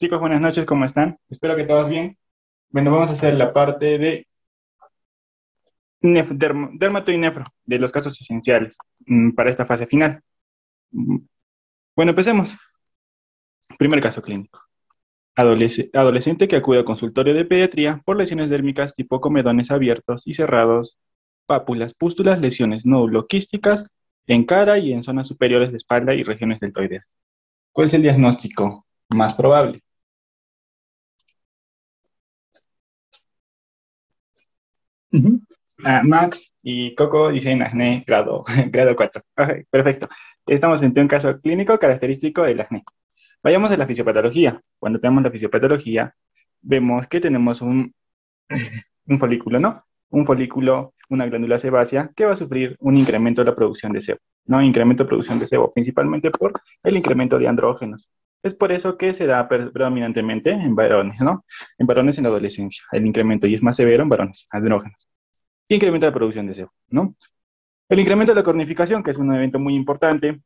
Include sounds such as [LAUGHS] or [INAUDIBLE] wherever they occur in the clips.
Chicos, buenas noches, ¿cómo están? Espero que todos bien. Bueno, vamos a hacer la parte de dermato y nefro, de los casos esenciales mm, para esta fase final. Mm, bueno, empecemos. Primer caso clínico. adolescente que acude al consultorio de pediatría por lesiones dérmicas tipo comedones abiertos y cerrados, pápulas, pústulas, lesiones quísticas en cara y en zonas superiores de espalda y regiones deltoideas. ¿Cuál es el diagnóstico más probable? Ah, Max y Coco dicen acné grado, [LAUGHS] grado 4. perfecto. Estamos ante un caso clínico característico del acné. Vayamos a la fisiopatología. Cuando tenemos la fisiopatología, vemos que tenemos un, [CLEARS THROAT] un folículo, ¿no? Un folículo, una glándula sebácea que va a sufrir un incremento de la producción de sebo, ¿no? Incremento de producción de sebo, principalmente por el incremento de andrógenos. Es por eso que se da predominantemente en varones, ¿no? En varones en la adolescencia, el incremento, y es más severo en varones, andrógenos. Y incrementa la producción de sebo, ¿no? El incremento de la cornificación, que es un evento muy importante,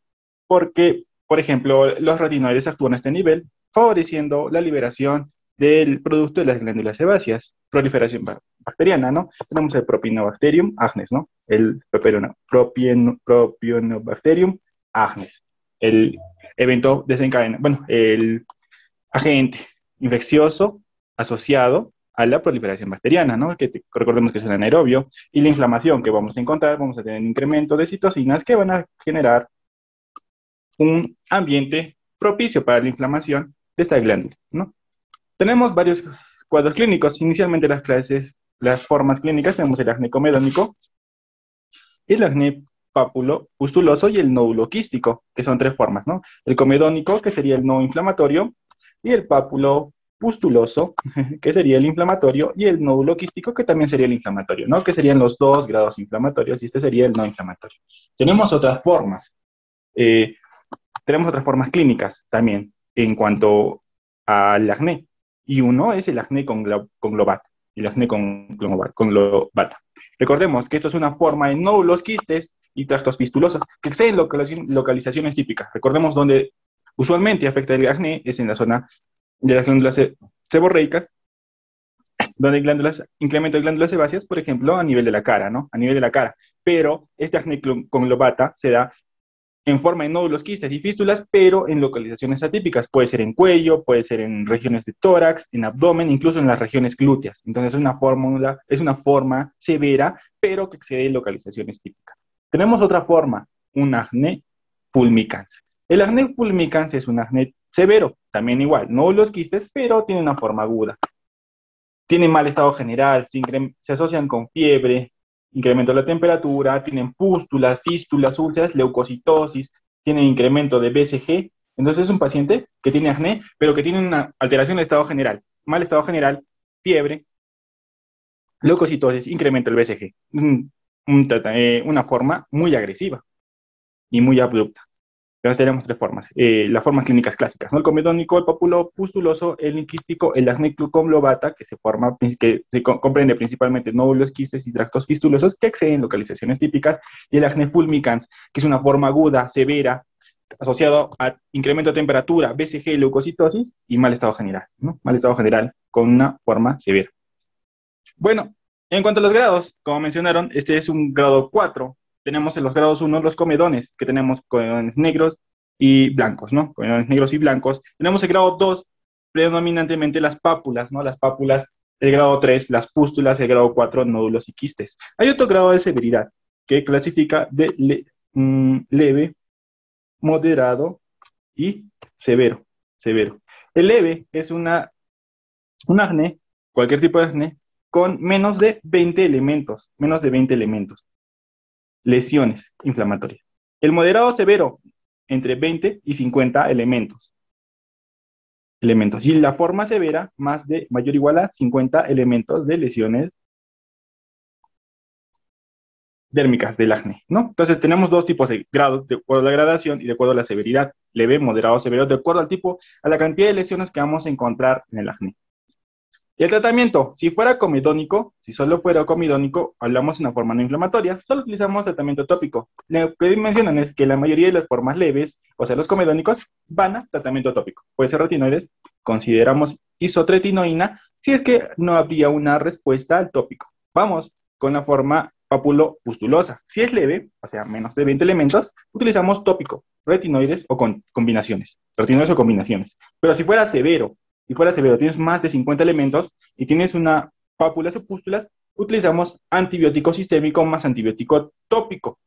porque, por ejemplo, los retinoides actúan a este nivel, favoreciendo la liberación del producto de las glándulas sebáceas, proliferación bacteriana, ¿no? Tenemos el Propionobacterium agnes, ¿no? El Propionobacterium agnes. El evento desencadena, bueno, el agente infeccioso asociado a la proliferación bacteriana, ¿no? Que recordemos que es el anaerobio, y la inflamación que vamos a encontrar, vamos a tener un incremento de citocinas que van a generar un ambiente propicio para la inflamación de esta glándula, ¿no? Tenemos varios cuadros clínicos, inicialmente las clases, las formas clínicas, tenemos el acné comedónico, el acné pápulo pustuloso y el nódulo quístico, que son tres formas, ¿no? El comedónico, que sería el no inflamatorio, y el pápulo pustuloso, [LAUGHS] que sería el inflamatorio, y el nódulo quístico, que también sería el inflamatorio, ¿no? Que serían los dos grados inflamatorios, y este sería el no inflamatorio. Tenemos otras formas. Eh, tenemos otras formas clínicas también en cuanto al acné, y uno es el acné con, globata, el acné con, globata. Recordemos que esto es una forma de nódulos quistes y tractos fistulosos que exceden localizaciones típicas. Recordemos donde usualmente afecta el acné es en la zona de las glándulas seborreicas, donde hay glándulas, incremento de glándulas sebáceas, por ejemplo, a nivel de la cara, ¿no? A nivel de la cara. Pero este acné con globata se da en forma de nódulos, quistes y fístulas, pero en localizaciones atípicas. Puede ser en cuello, puede ser en regiones de tórax, en abdomen, incluso en las regiones glúteas. Entonces es una fórmula, es una forma severa, pero que excede localizaciones típicas. Tenemos otra forma, un acné fulmicans. El acné fulmicans es un acné severo, también igual, nódulos quistes, pero tiene una forma aguda. Tiene mal estado general, se asocian con fiebre, incremento de la temperatura, tienen pústulas, fístulas, úlceras, leucocitosis, tienen incremento de BCG. Entonces es un paciente que tiene acné, pero que tiene una alteración de estado general, mal estado general, fiebre, leucocitosis, incremento del BCG. Eh, una forma muy agresiva y muy abrupta. Entonces tenemos tres formas. Eh, las formas clínicas clásicas, ¿no? El comedónico, el papulo pustuloso, el inquístico, el acné lobata, que se forma, que se comprende principalmente nódulos, quistes y tractos fistulosos que exceden localizaciones típicas, y el acné fulmicans, que es una forma aguda, severa, asociado a incremento de temperatura, BCG, leucocitosis y mal estado general, ¿no? Mal estado general con una forma severa. Bueno, en cuanto a los grados, como mencionaron, este es un grado 4, tenemos en los grados 1 los comedones, que tenemos comedones negros y blancos, ¿no? Comedones negros y blancos. Tenemos el grado 2, predominantemente las pápulas, ¿no? Las pápulas, el grado 3, las pústulas, el grado 4, nódulos y quistes. Hay otro grado de severidad que clasifica de mm, leve, moderado y severo, severo. El leve es una, un acné, cualquier tipo de acné, con menos de 20 elementos, menos de 20 elementos lesiones inflamatorias. El moderado severo, entre 20 y 50 elementos. elementos. Y la forma severa, más de mayor o igual a 50 elementos de lesiones dérmicas del acné, ¿no? Entonces tenemos dos tipos de grados, de acuerdo a la gradación y de acuerdo a la severidad, leve, moderado, severo, de acuerdo al tipo, a la cantidad de lesiones que vamos a encontrar en el acné. El tratamiento, si fuera comidónico, si solo fuera comidónico, hablamos en una forma no inflamatoria, solo utilizamos tratamiento tópico. Lo que mencionan es que la mayoría de las formas leves, o sea, los comedónicos, van a tratamiento tópico. Puede ser retinoides consideramos isotretinoína si es que no habría una respuesta al tópico. Vamos con la forma pápulo-pustulosa. Si es leve, o sea, menos de 20 elementos, utilizamos tópico, retinoides o con combinaciones, retinoides o combinaciones. Pero si fuera severo, si fuera severo, tienes más de 50 elementos y tienes una pápulas o pústulas, utilizamos antibiótico sistémico más antibiótico tópico.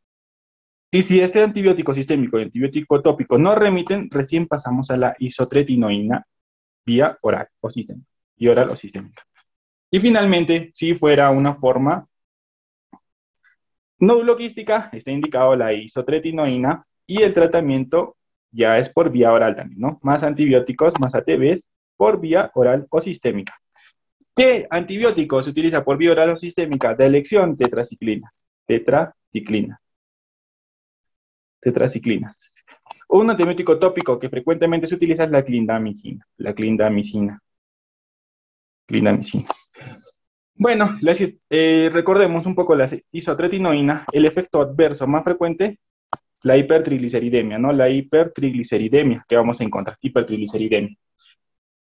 Y si este antibiótico sistémico y antibiótico tópico no remiten, recién pasamos a la isotretinoína vía oral o sistémica, y oral o sistémica. Y finalmente, si fuera una forma no quística, está indicado la isotretinoína y el tratamiento ya es por vía oral también, ¿no? Más antibióticos, más ATVs por vía oral o sistémica. ¿Qué antibiótico se utiliza por vía oral o sistémica? De elección, tetraciclina. Tetraciclina. Tetraciclinas. Un antibiótico tópico que frecuentemente se utiliza es la clindamicina. La clindamicina. Clindamicina. Bueno, eh, recordemos un poco la isotretinoína. El efecto adverso más frecuente, la hipertrigliceridemia, ¿no? La hipertrigliceridemia que vamos a encontrar, hipertrigliceridemia.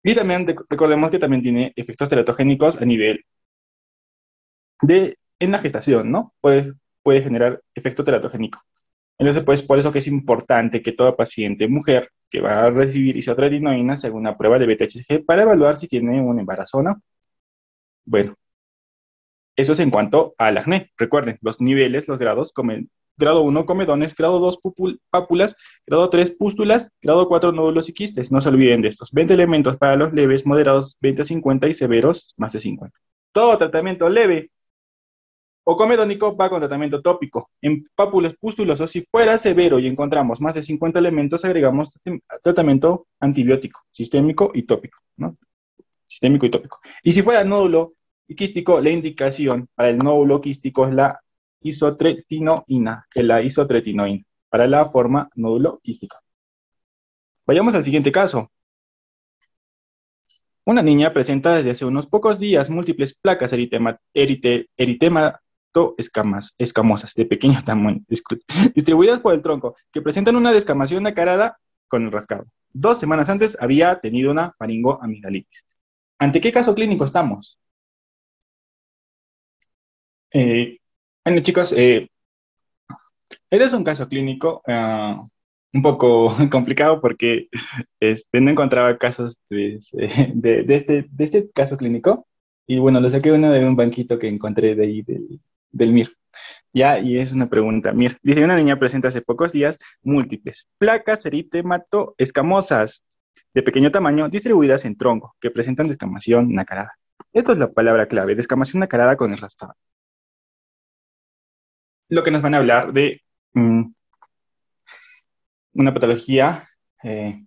Y también recordemos que también tiene efectos teratogénicos a nivel de, en la gestación, ¿no? Puede, puede generar efecto teratogénico. Entonces, pues, por eso que es importante que toda paciente mujer que va a recibir isotretinoína se haga una prueba de BTHG para evaluar si tiene un embarazo o no. Bueno, eso es en cuanto al acné. Recuerden, los niveles, los grados, grado 1 comedones, grado 2 pápulas, grado 3 pústulas, grado 4 nódulos y quistes. No se olviden de estos. 20 elementos para los leves, moderados 20 a 50 y severos más de 50. Todo tratamiento leve o comedónico va con tratamiento tópico. En pápulas pústulos o si fuera severo y encontramos más de 50 elementos, agregamos tratamiento antibiótico, sistémico y tópico. ¿no? Sistémico y tópico. Y si fuera nódulo quístico, la indicación para el nódulo quístico es la isotretinoína, que la isotretinoína, para la forma nódulo quística. Vayamos al siguiente caso. Una niña presenta desde hace unos pocos días múltiples placas eritema, escamas, escamosas de pequeño [LAUGHS] tamaño, distribuidas por el tronco, que presentan una descamación acarada con el rascado. Dos semanas antes había tenido una faringoamigdalitis. ¿Ante qué caso clínico estamos? Eh, bueno, chicos, eh, este es un caso clínico ah, un poco [LAUGHS] complicado porque este, no encontraba casos de, este, de este caso clínico. Y bueno, lo saqué uno de un banquito que encontré de ahí del, MIR. Ya, y es una pregunta. Mir, dice, una niña presenta hace pocos días múltiples placas eritemato escamosas de pequeño tamaño distribuidas en tronco que presentan descamación nacarada. Esto es la palabra clave, descamación nacarada con el rastrado lo que nos van a hablar de mm, una patología eh,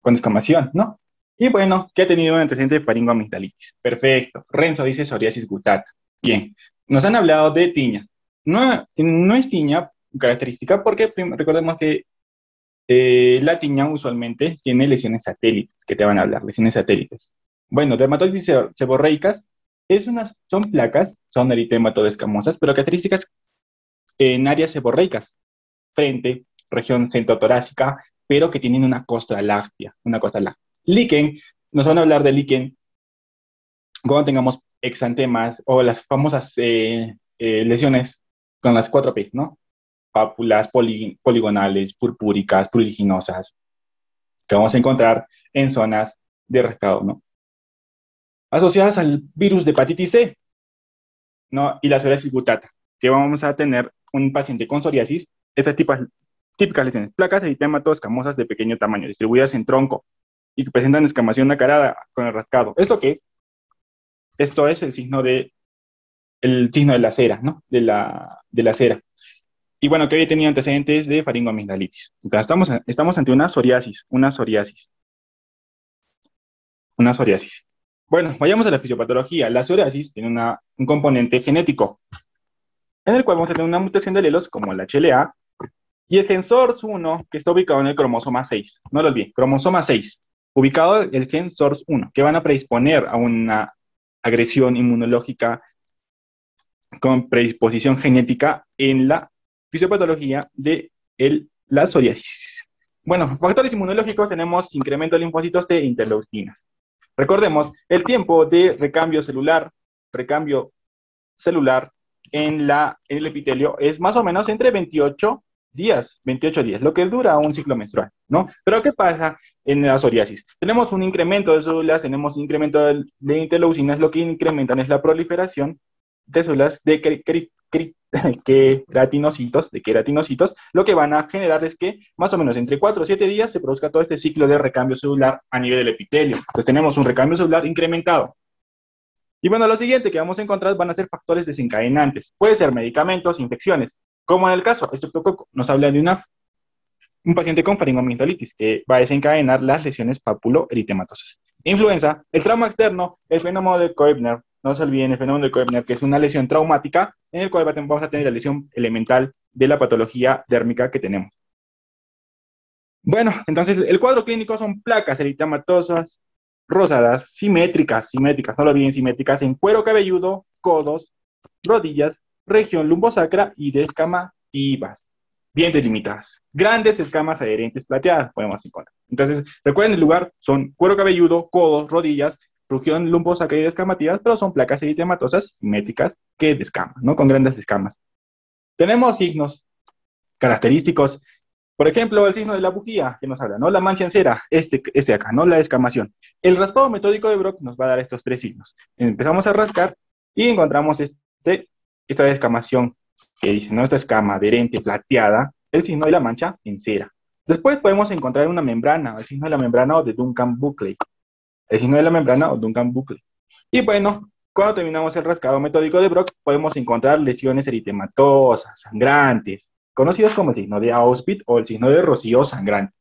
con descamación, ¿no? Y bueno, que ha tenido un antecedente de faringoamigdalitis. Perfecto. Renzo dice psoriasis gutata. Bien. Nos han hablado de tiña. No, no es tiña característica porque recordemos que eh, la tiña usualmente tiene lesiones satélites, que te van a hablar, lesiones satélites. Bueno, dermatosis seborreicas es unas, son placas, son escamosas, pero características en áreas seborreicas, frente, región centrotorácica, pero que tienen una costra láctea, una costra láctea. Nos van a hablar de líquen cuando tengamos exantemas o las famosas eh, eh, lesiones con las cuatro P, ¿no? Pápulas poligonales, purpúricas, pruriginosas, que vamos a encontrar en zonas de rascado, ¿no? Asociadas al virus de hepatitis C ¿no? y la psoriasis gutata, que vamos a tener un paciente con psoriasis, estas típicas lesiones, placas eritematos escamosas de pequeño tamaño, distribuidas en tronco y que presentan escamación nacarada con el rascado. ¿Esto qué es? Esto es el signo de, el signo de la cera, ¿no? De la, de la cera. Y bueno, que había tenido antecedentes de faringoamigdalitis. Entonces, estamos, estamos ante una psoriasis, una psoriasis. Una psoriasis. Bueno, vayamos a la fisiopatología. La psoriasis tiene un componente genético, en el cual vamos a tener una mutación de alelos como la HLA y el gen SORS1, que está ubicado en el cromosoma 6. No lo olviden, cromosoma 6, ubicado el gen SORS1, que van a predisponer a una agresión inmunológica con predisposición genética en la fisiopatología de la psoriasis. Bueno, factores inmunológicos tenemos incremento de linfocitos de interleucinas. Recordemos, el tiempo de recambio celular, recambio celular en, el epitelio es más o menos entre 28 días, 28 días, lo que dura un ciclo menstrual, ¿no? Pero ¿qué pasa en la psoriasis? Tenemos un incremento de células, tenemos un incremento de, interleucinas, lo que incrementan es la proliferación de células de [LAUGHS] queratinocitos, de queratinocitos, lo que van a generar es que más o menos entre 4 o 7 días se produzca todo este ciclo de recambio celular a nivel del epitelio. Entonces tenemos un recambio celular incrementado. Y bueno, lo siguiente que vamos a encontrar van a ser factores desencadenantes. Puede ser medicamentos, infecciones. Como en el caso, estreptococo nos habla de una, un paciente con faringomintolitis que va a desencadenar las lesiones papulo-eritematosas. Influenza, el trauma externo, el fenómeno de Koebner, no se olviden el fenómeno de Koebner, que es una lesión traumática en el cual vamos a tener la lesión elemental de la patología dérmica que tenemos. Bueno, entonces el cuadro clínico son placas eritematosas rosadas, simétricas, simétricas, no lo olviden, simétricas en cuero cabelludo, codos, rodillas, región lumbosacra y descamativas, bien delimitadas. Grandes escamas adherentes plateadas podemos encontrar. Entonces, recuerden el lugar, son cuero cabelludo, codos, rodillas, región lumbosacra y descamativas, pero son placas eritematosas simétricas que descaman, ¿no? Con grandes escamas. Tenemos signos característicos, por ejemplo, el signo de la bujía, que nos habla, ¿no? La mancha en cera, este, este acá, ¿no? La descamación. El raspado metódico de Brock nos va a dar estos tres signos. Empezamos a rascar y encontramos este esta descamación que dice, ¿no? Esta escama adherente, plateada, el signo de la mancha en cera. Después podemos encontrar una membrana, el signo de la membrana o de Duncan-Buckley. El signo de la membrana o Duncan-Buckley. Y bueno, cuando terminamos el rascado metódico de Brock, podemos encontrar lesiones eritematosas, sangrantes, conocidas como el signo de Auspit o el signo de rocío sangrante.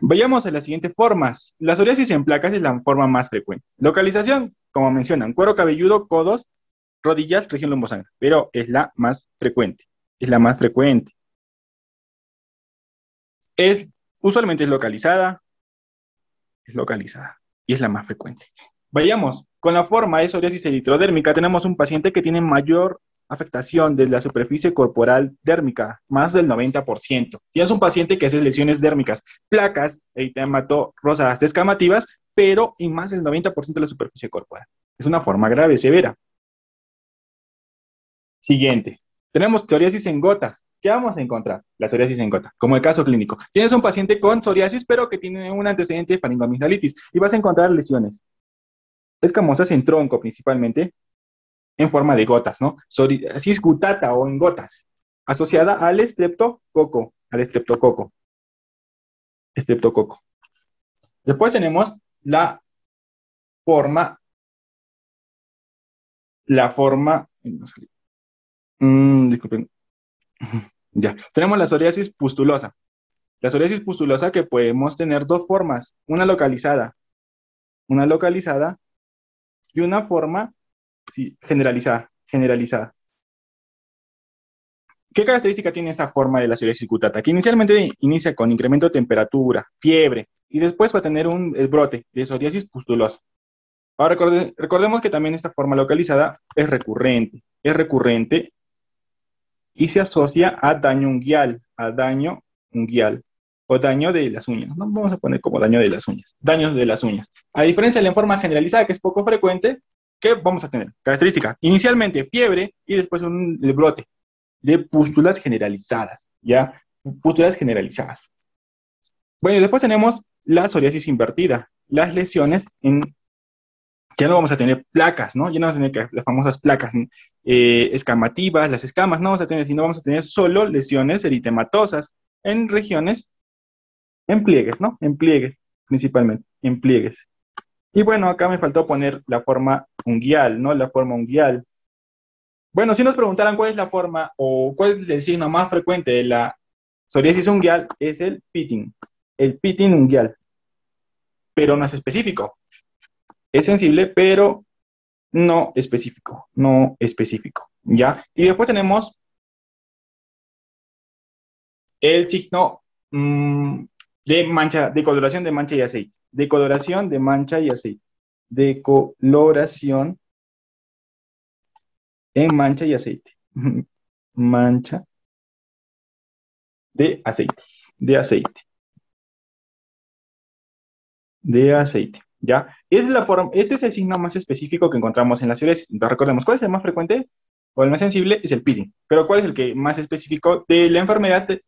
Vayamos a las siguientes formas. La psoriasis en placas es la forma más frecuente. Localización, como mencionan, cuero cabelludo, codos, rodillas, región lumbosangre, pero es la más frecuente. Es la más frecuente. Es, usualmente es localizada, localizada y es la más frecuente. Vayamos, con la forma de psoriasis eritrodérmica tenemos un paciente que tiene mayor afectación de la superficie corporal dérmica, más del 90%. Tienes un paciente que hace lesiones dérmicas, placas, eritemato rosadas descamativas, pero en más del 90% de la superficie corporal. Es una forma grave, severa. Siguiente. Tenemos psoriasis en gotas. ¿Qué vamos a encontrar? La psoriasis en gota, como el caso clínico. Tienes un paciente con psoriasis, pero que tiene un antecedente de faringomigdalitis y vas a encontrar lesiones escamosas en tronco principalmente, en forma de gotas, ¿no? Psoriasis gutata o en gotas, asociada al estreptococo, al estreptococo. Estreptococo. Después tenemos la forma, la forma, mm, disculpen, ya, tenemos la psoriasis pustulosa. La psoriasis pustulosa que podemos tener dos formas, una localizada, una localizada y una forma generalizada, generalizada. ¿Qué característica tiene esta forma de la psoriasis cutata? Que inicialmente inicia con incremento de temperatura, fiebre, y después va a tener un brote de psoriasis pustulosa. Ahora recordemos que también esta forma localizada es recurrente, es recurrente y se asocia a daño unguial, a daño unguial o daño de las uñas. No vamos a poner como daño de las uñas, daños de las uñas. A diferencia de la forma generalizada, que es poco frecuente, ¿Qué vamos a tener? Característica, inicialmente fiebre y después un brote de pústulas generalizadas, ¿ya? Pústulas generalizadas. Bueno, y después tenemos la psoriasis invertida, las lesiones en ya no vamos a tener placas, ¿no? Ya no vamos a tener las famosas placas eh, escamativas, las escamas, no vamos a tener, sino vamos a tener solo lesiones eritematosas en regiones, en pliegues, ¿no? En pliegues, principalmente, en pliegues. Y bueno, acá me faltó poner la forma unguial, ¿no? La forma unguial. Bueno, si nos preguntaran cuál es la forma o cuál es el signo más frecuente de la psoriasis unguial, es el pitting, el pitting unguial. Pero no es específico. Es sensible, pero no específico, no específico, ¿ya? Y después tenemos el signo mm, de mancha, de coloración de mancha y aceite. Decoloración de mancha y aceite. Decoloración en mancha y aceite. [LAUGHS] mancha de aceite, de aceite, de aceite, ¿ya? Este es el signo más específico que encontramos en la psoriasis. Entonces recordemos, ¿cuál es el más frecuente o el más sensible? Es el peeling. Pero ¿cuál es el que más específico de la enfermedad de,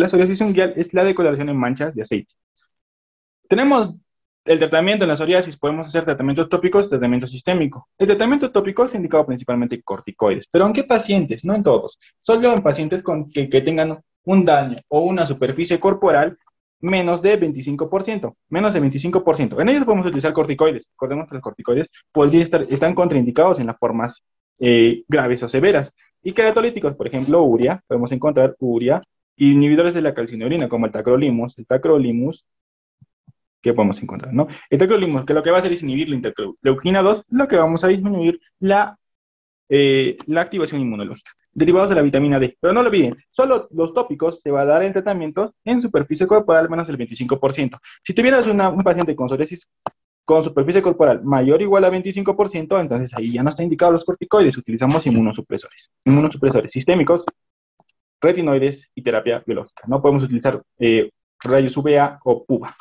la psoriasis mundial? Es la decoloración en manchas de aceite. Tenemos el tratamiento en la psoriasis, podemos hacer tratamientos tópicos, tratamiento sistémico. El tratamiento tópico es indicado principalmente corticoides, pero ¿en qué pacientes? No en todos, solo en pacientes con que, tengan un daño o una superficie corporal menos de 25%, menos de 25%. En ellos podemos utilizar corticoides. Recordemos que los corticoides podrían estar, están contraindicados en las formas eh, graves o severas. Y queratolíticos, por ejemplo, uria, podemos encontrar uria, inhibidores de la calcineurina como el tacrolimus, el tacrolimus, que podemos encontrar, ¿no? El tacrolimus, que lo que va a hacer es inhibir la interleuquina 2, lo que vamos a disminuir la, eh, la activación inmunológica, derivados de la vitamina D. Pero no lo olviden, solo los tópicos se va a dar el tratamiento en superficie corporal al menos del 25%. Si tuvieras un paciente con psoriasis con superficie corporal mayor o igual a 25%, entonces ahí ya no está indicado los corticoides, utilizamos inmunosupresores. Inmunosupresores sistémicos, retinoides y terapia biológica. No podemos utilizar eh, rayos UVA o PUVA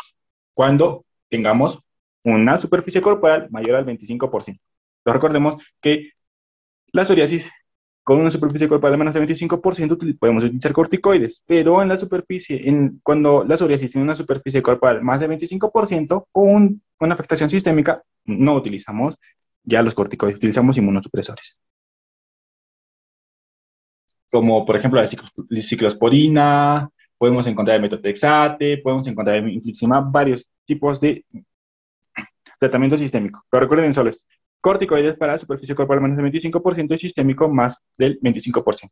cuando tengamos una superficie corporal mayor al 25%. Entonces recordemos que la psoriasis con una superficie corporal de menos del 25% podemos utilizar corticoides, pero en la superficie, en, cuando la psoriasis tiene una superficie corporal más de 25% o una afectación sistémica, no utilizamos ya los corticoides, utilizamos inmunosupresores. Como por ejemplo la ciclosporina, podemos encontrar el metotrexate, podemos encontrar el varios tipos de tratamiento sistémico. Pero recuerden solo. Corticoides para superficie corporal menos del 25% y sistémico más del 25%.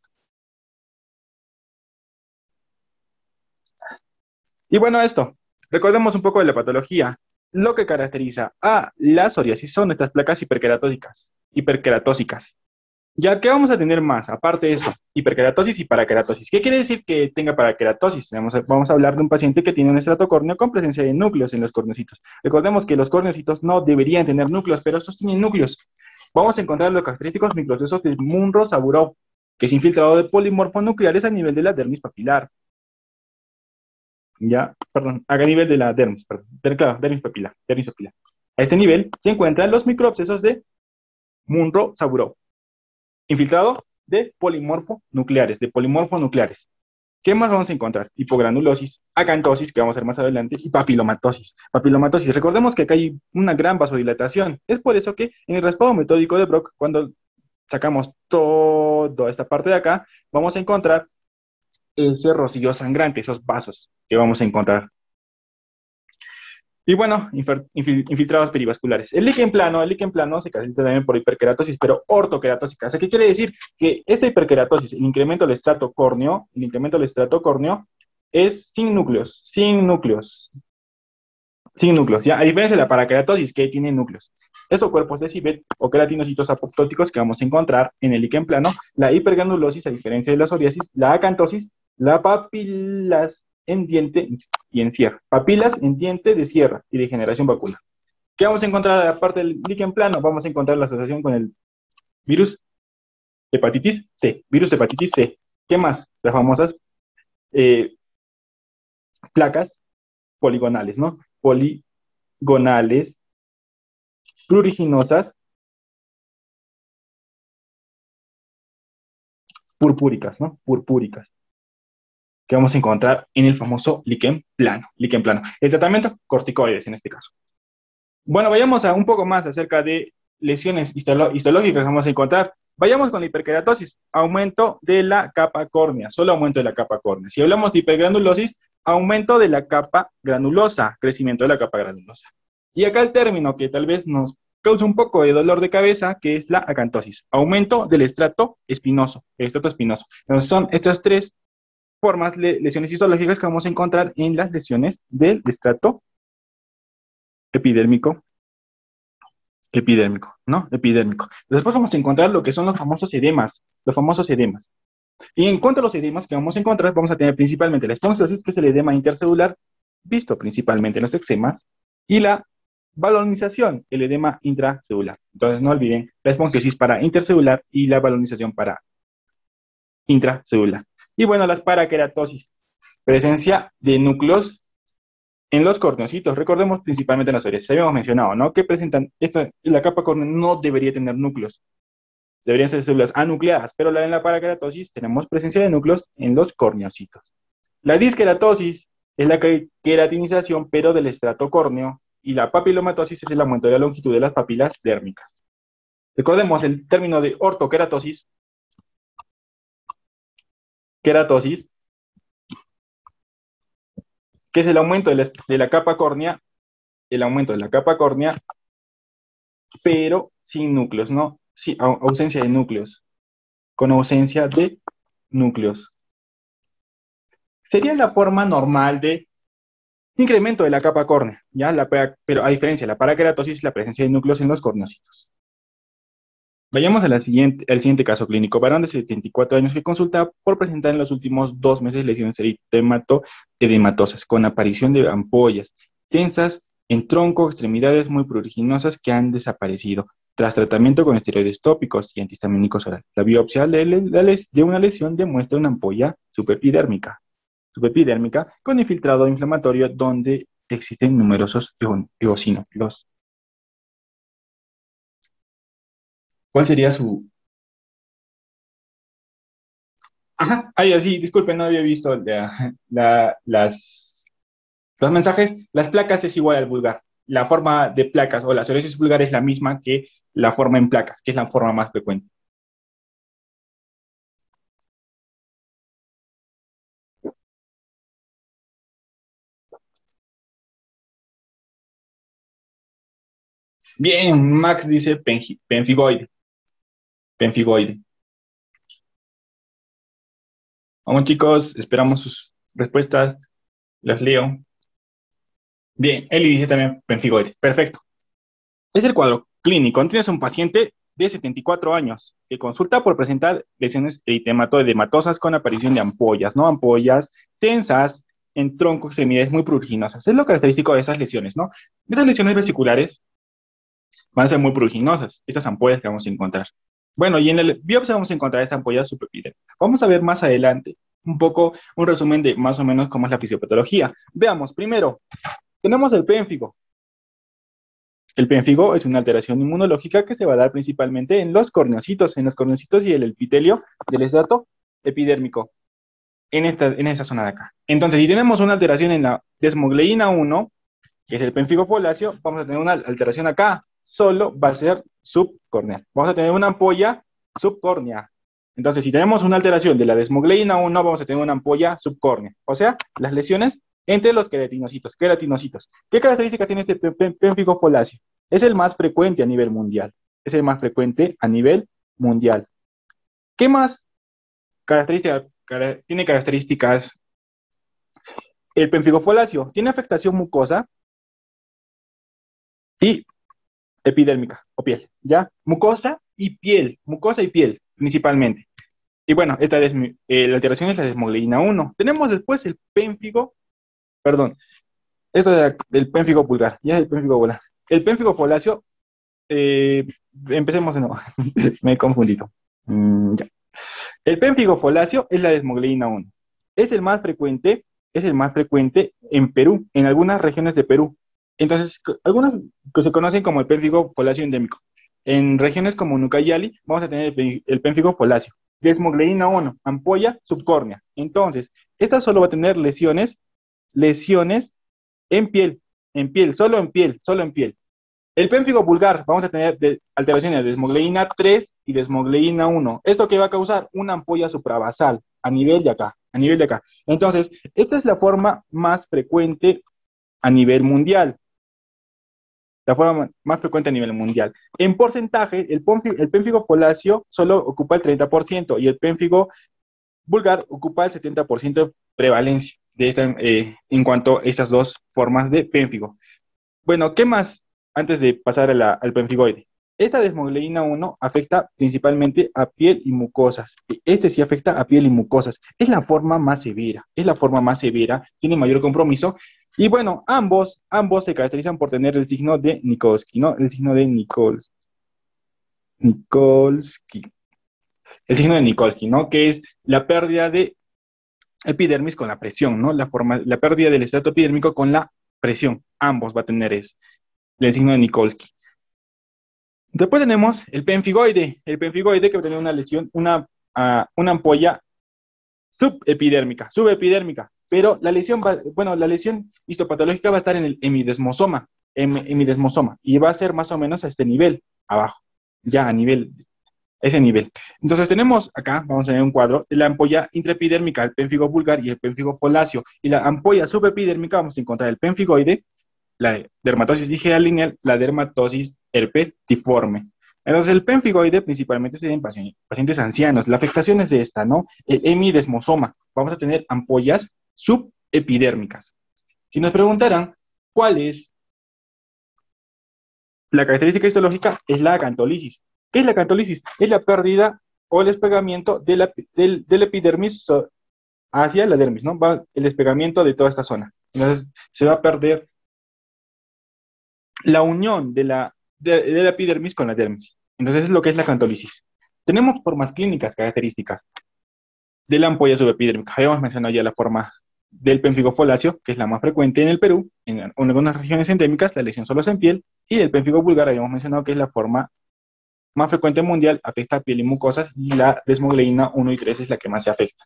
Y bueno, esto. Recordemos un poco de la patología. Lo que caracteriza a la psoriasis son estas placas hiperkeratóticas, hiperkeratósicas. Ya que vamos a tener más, aparte de eso, hiperkeratosis y parakeratosis. ¿Qué quiere decir que tenga parakeratosis? Vamos a, vamos a hablar de un paciente que tiene un estrato córneo con presencia de núcleos en los corneocitos. Recordemos que los corneocitos no deberían tener núcleos, pero estos tienen núcleos. Vamos a encontrar los característicos microcesos de Munro Saburov, que es infiltrado de polimorfonucleares a nivel de la dermis papilar. Ya, perdón, a nivel de la dermis, perdón, dermis papilar, dermis papilar. A este nivel se encuentran los microabscesos de Munro Saburov infiltrado de polimorfo nucleares, de polimorfo nucleares. ¿Qué más vamos a encontrar? Hipogranulosis, acantosis, que vamos a ver más adelante, y papilomatosis. Papilomatosis, recordemos que acá hay una gran vasodilatación. Es por eso que en el raspado metódico de Brock, cuando sacamos toda esta parte de acá, vamos a encontrar ese rocío sangrante, esos vasos que vamos a encontrar y bueno, infiltrados perivasculares. El líquen plano, el líquen plano se caracteriza también por hiperkeratosis, pero ortoqueratósica. ¿qué quiere decir? Que esta hiperkeratosis, el incremento del estrato córneo, el incremento del estrato córneo es sin núcleos, sin núcleos, sin núcleos, ¿ya? A diferencia de la parakeratosis, que tiene núcleos. Estos cuerpos de Cibet o queratinocitos apoptóticos que vamos a encontrar en el líquen plano, la hipergranulosis, a diferencia de la psoriasis, la acantosis, la papilas en diente y en sierra. Papilas en diente de sierra y de generación vacuna. ¿Qué vamos a encontrar aparte del líquen plano? Vamos a encontrar la asociación con el virus hepatitis C, virus hepatitis C. ¿Qué más? Las famosas eh, placas poligonales, ¿no? Poligonales, pluriginosas, purpúricas, ¿no? Purpúricas que vamos a encontrar en el famoso líquen plano. Líquen plano. El tratamiento, corticoides en este caso. Bueno, vayamos a un poco más acerca de lesiones histológicas que vamos a encontrar. Vayamos con la hiperkeratosis, aumento de la capa córnea, solo aumento de la capa córnea. Si hablamos de hipergranulosis, aumento de la capa granulosa, crecimiento de la capa granulosa. Y acá el término que tal vez nos causa un poco de dolor de cabeza, que es la acantosis, aumento del estrato espinoso, el estrato espinoso. Entonces son estas tres formas, lesiones histológicas que vamos a encontrar en las lesiones del estrato epidérmico, epidérmico, ¿no? Epidérmico. Después vamos a encontrar lo que son los famosos edemas, los famosos edemas. Y en cuanto a los edemas que vamos a encontrar, vamos a tener principalmente la esponjosis, que es el edema intercelular, visto principalmente en los eczemas, y la balonización, el edema intracelular. Entonces, no olviden la esponjosis para intercelular y la balonización para intracelular. Y bueno, las paraqueratosis. Presencia de núcleos en los corneocitos. Recordemos principalmente en las orejas. Ya habíamos mencionado, ¿no? Que presentan, esta, la capa córnea no debería tener núcleos. Deberían ser células anucleadas, pero en la paraqueratosis tenemos presencia de núcleos en los corneocitos. La disqueratosis es la queratinización, pero del estrato córneo, y la papilomatosis es el aumento de la longitud de las papilas dérmicas. Recordemos el término de ortoqueratosis. Queratosis, que es el aumento de la, capa córnea, el aumento de la capa córnea, pero sin núcleos, ¿no? Sí, ausencia de núcleos, con ausencia de núcleos. Sería la forma normal de incremento de la capa córnea, ¿ya? La, pero a diferencia de la paraqueratosis, la presencia de núcleos en los corneocitos. Vayamos al siguiente caso clínico. Varón de 74 años que consulta por presentar en los últimos dos meses lesiones eritemato-edematosas con aparición de ampollas tensas en tronco, extremidades muy pruriginosas que han desaparecido tras tratamiento con esteroides tópicos y antihistamínicos orales. La biopsia de una lesión demuestra una ampolla superepidérmica con infiltrado inflamatorio donde existen numerosos eosinófilos. ¿Cuál sería su...? Ajá, ahí así, disculpen, no había visto las, los mensajes. Las placas es igual al vulgar. La forma de placas o la psoriasis vulgar es la misma que la forma en placas, que es la forma más frecuente. Bien, Max dice penfigoide penfigoide. Vamos chicos, esperamos sus respuestas. Las leo. Bien, Eli dice también penfigoide. Perfecto. Es el cuadro clínico. Tienes un paciente de 74 años que consulta por presentar lesiones eritematoedematosas con aparición de ampollas, ¿no? Ampollas tensas en tronco, extremidades muy pruriginosas. Es lo característico de esas lesiones, ¿no? Esas lesiones vesiculares van a ser muy pruriginosas, estas ampollas que vamos a encontrar. Bueno, y en el biopsia vamos a encontrar esta ampolla superepidérmica. Vamos a ver más adelante un poco un resumen de más o menos cómo es la fisiopatología. Veamos, primero, tenemos el pénfigo. El pénfigo es una alteración inmunológica que se va a dar principalmente en los corneocitos, en los corneocitos y el epitelio del estrato epidérmico, en esta, en esa zona de acá. Entonces, si tenemos una alteración en la desmogleína 1, que es el pénfigo foláceo, vamos a tener una alteración acá, solo va a ser subcorneal. Vamos a tener una ampolla subcórnea. Entonces, si tenemos una alteración de la desmogleína 1, vamos a tener una ampolla subcórnea. O sea, las lesiones entre los queratinocitos. queratinocitos. ¿Qué características tiene este pénfigo foláceo? Es el más frecuente a nivel mundial. Es el más frecuente a nivel mundial. ¿Qué más características, tiene características el pénfigo foláceo? Tiene afectación mucosa y epidérmica o piel, ¿ya? Mucosa y piel, mucosa y piel principalmente. Y bueno, esta es eh, la alteración es la desmogleína 1. Tenemos después el pénfigo, perdón, eso es del pénfigo pulgar, ya es el pénfigo volar. El pénfigo foláceo, eh, empecemos de nuevo, [LAUGHS] me he confundido. Mm, el pénfigo foláceo es la desmogleína 1. Es el más frecuente, es el más frecuente en Perú, en algunas regiones de Perú. Entonces, algunas que se conocen como el pénfigo foláceo endémico. En regiones como Nucayali vamos a tener el, pénfigo foláceo. Desmogleína 1, ampolla subcórnea. Entonces, esta solo va a tener lesiones, lesiones en piel, en piel, solo en piel, solo en piel. El pénfigo vulgar, vamos a tener alteraciones de desmogleína 3 y desmogleína 1. ¿Esto que va a causar? Una ampolla supravasal a nivel de acá, a nivel de acá. Entonces, esta es la forma más frecuente a nivel mundial la forma más frecuente a nivel mundial. En porcentaje, el, el pénfigo foláceo solo ocupa el 30% y el pénfigo vulgar ocupa el 70% de prevalencia de esta, eh, en cuanto a estas dos formas de pénfigo. Bueno, ¿qué más antes de pasar al pénfigoide? Esta desmogleína 1 afecta principalmente a piel y mucosas. Este sí afecta a piel y mucosas. Es la forma más severa, es la forma más severa, tiene mayor compromiso y bueno, ambos, ambos se caracterizan por tener el signo de Nikolsky, ¿no? El signo de Nikolsky. Nikolsky. El signo de Nikolsky, ¿no? Que es la pérdida de epidermis con la presión, ¿no? La, pérdida del estrato epidérmico con la presión. Ambos va a tener el signo de Nikolsky. Después tenemos el penfigoide, el penfigoide que va a tener una lesión, una, uh, una ampolla subepidérmica, subepidérmica, pero la lesión va, bueno, la lesión histopatológica va a estar en el hemidesmosoma, hemidesmosoma, y va a ser más o menos a este nivel, abajo, ya a nivel, ese nivel. Entonces tenemos acá, vamos a tener un cuadro, la ampolla intraepidérmica, el pénfigo vulgar y el pénfigo foláceo, y la ampolla subepidérmica vamos a encontrar el pénfigoide, la dermatosis IgA lineal, la dermatosis herpetiforme. Entonces, el pénfigoide principalmente se da en pacientes, ancianos. La afectación es de esta, ¿no? El hemidesmosoma. Vamos a tener ampollas subepidérmicas. Si nos preguntaran cuál es la característica histológica, es la acantolisis. ¿Qué es la acantolisis? Es la pérdida o el despegamiento del, del, epidermis hacia la dermis, ¿no? Va el despegamiento de toda esta zona. Entonces, se va a perder la unión de la, de, la epidermis con la dermis. Entonces es lo que es la cantólisis. Tenemos formas clínicas características de la ampolla subepidérmica. Habíamos mencionado ya la forma del pénfigo foláceo, que es la más frecuente en el Perú, en, algunas regiones endémicas, la lesión solo es en piel, y el pénfigo vulgar habíamos mencionado que es la forma más frecuente mundial, afecta a piel y mucosas, y la desmogleína 1 y 3 es la que más se afecta.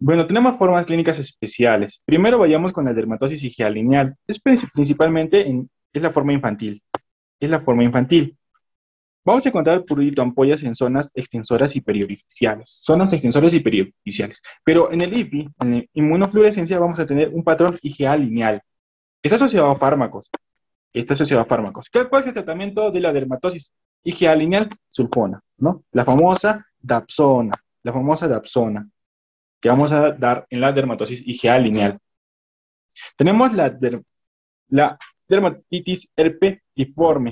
Bueno, tenemos formas clínicas especiales. Primero vayamos con la dermatosis IgA lineal. Es principalmente en es la forma infantil. Es la forma infantil. Vamos a encontrar prurito ampollas en zonas extensoras y periorificiales. Zonas extensoras y periorificiales. Pero en el IPI, en la inmunofluorescencia, vamos a tener un patrón IgA lineal. Está asociado a fármacos. Está asociado a fármacos. ¿Cuál es el tratamiento de la dermatosis IgA lineal? Sulfona, ¿no? La famosa dapsona. La famosa dapsona que vamos a dar en la dermatosis IgA lineal. Tenemos la, dermatitis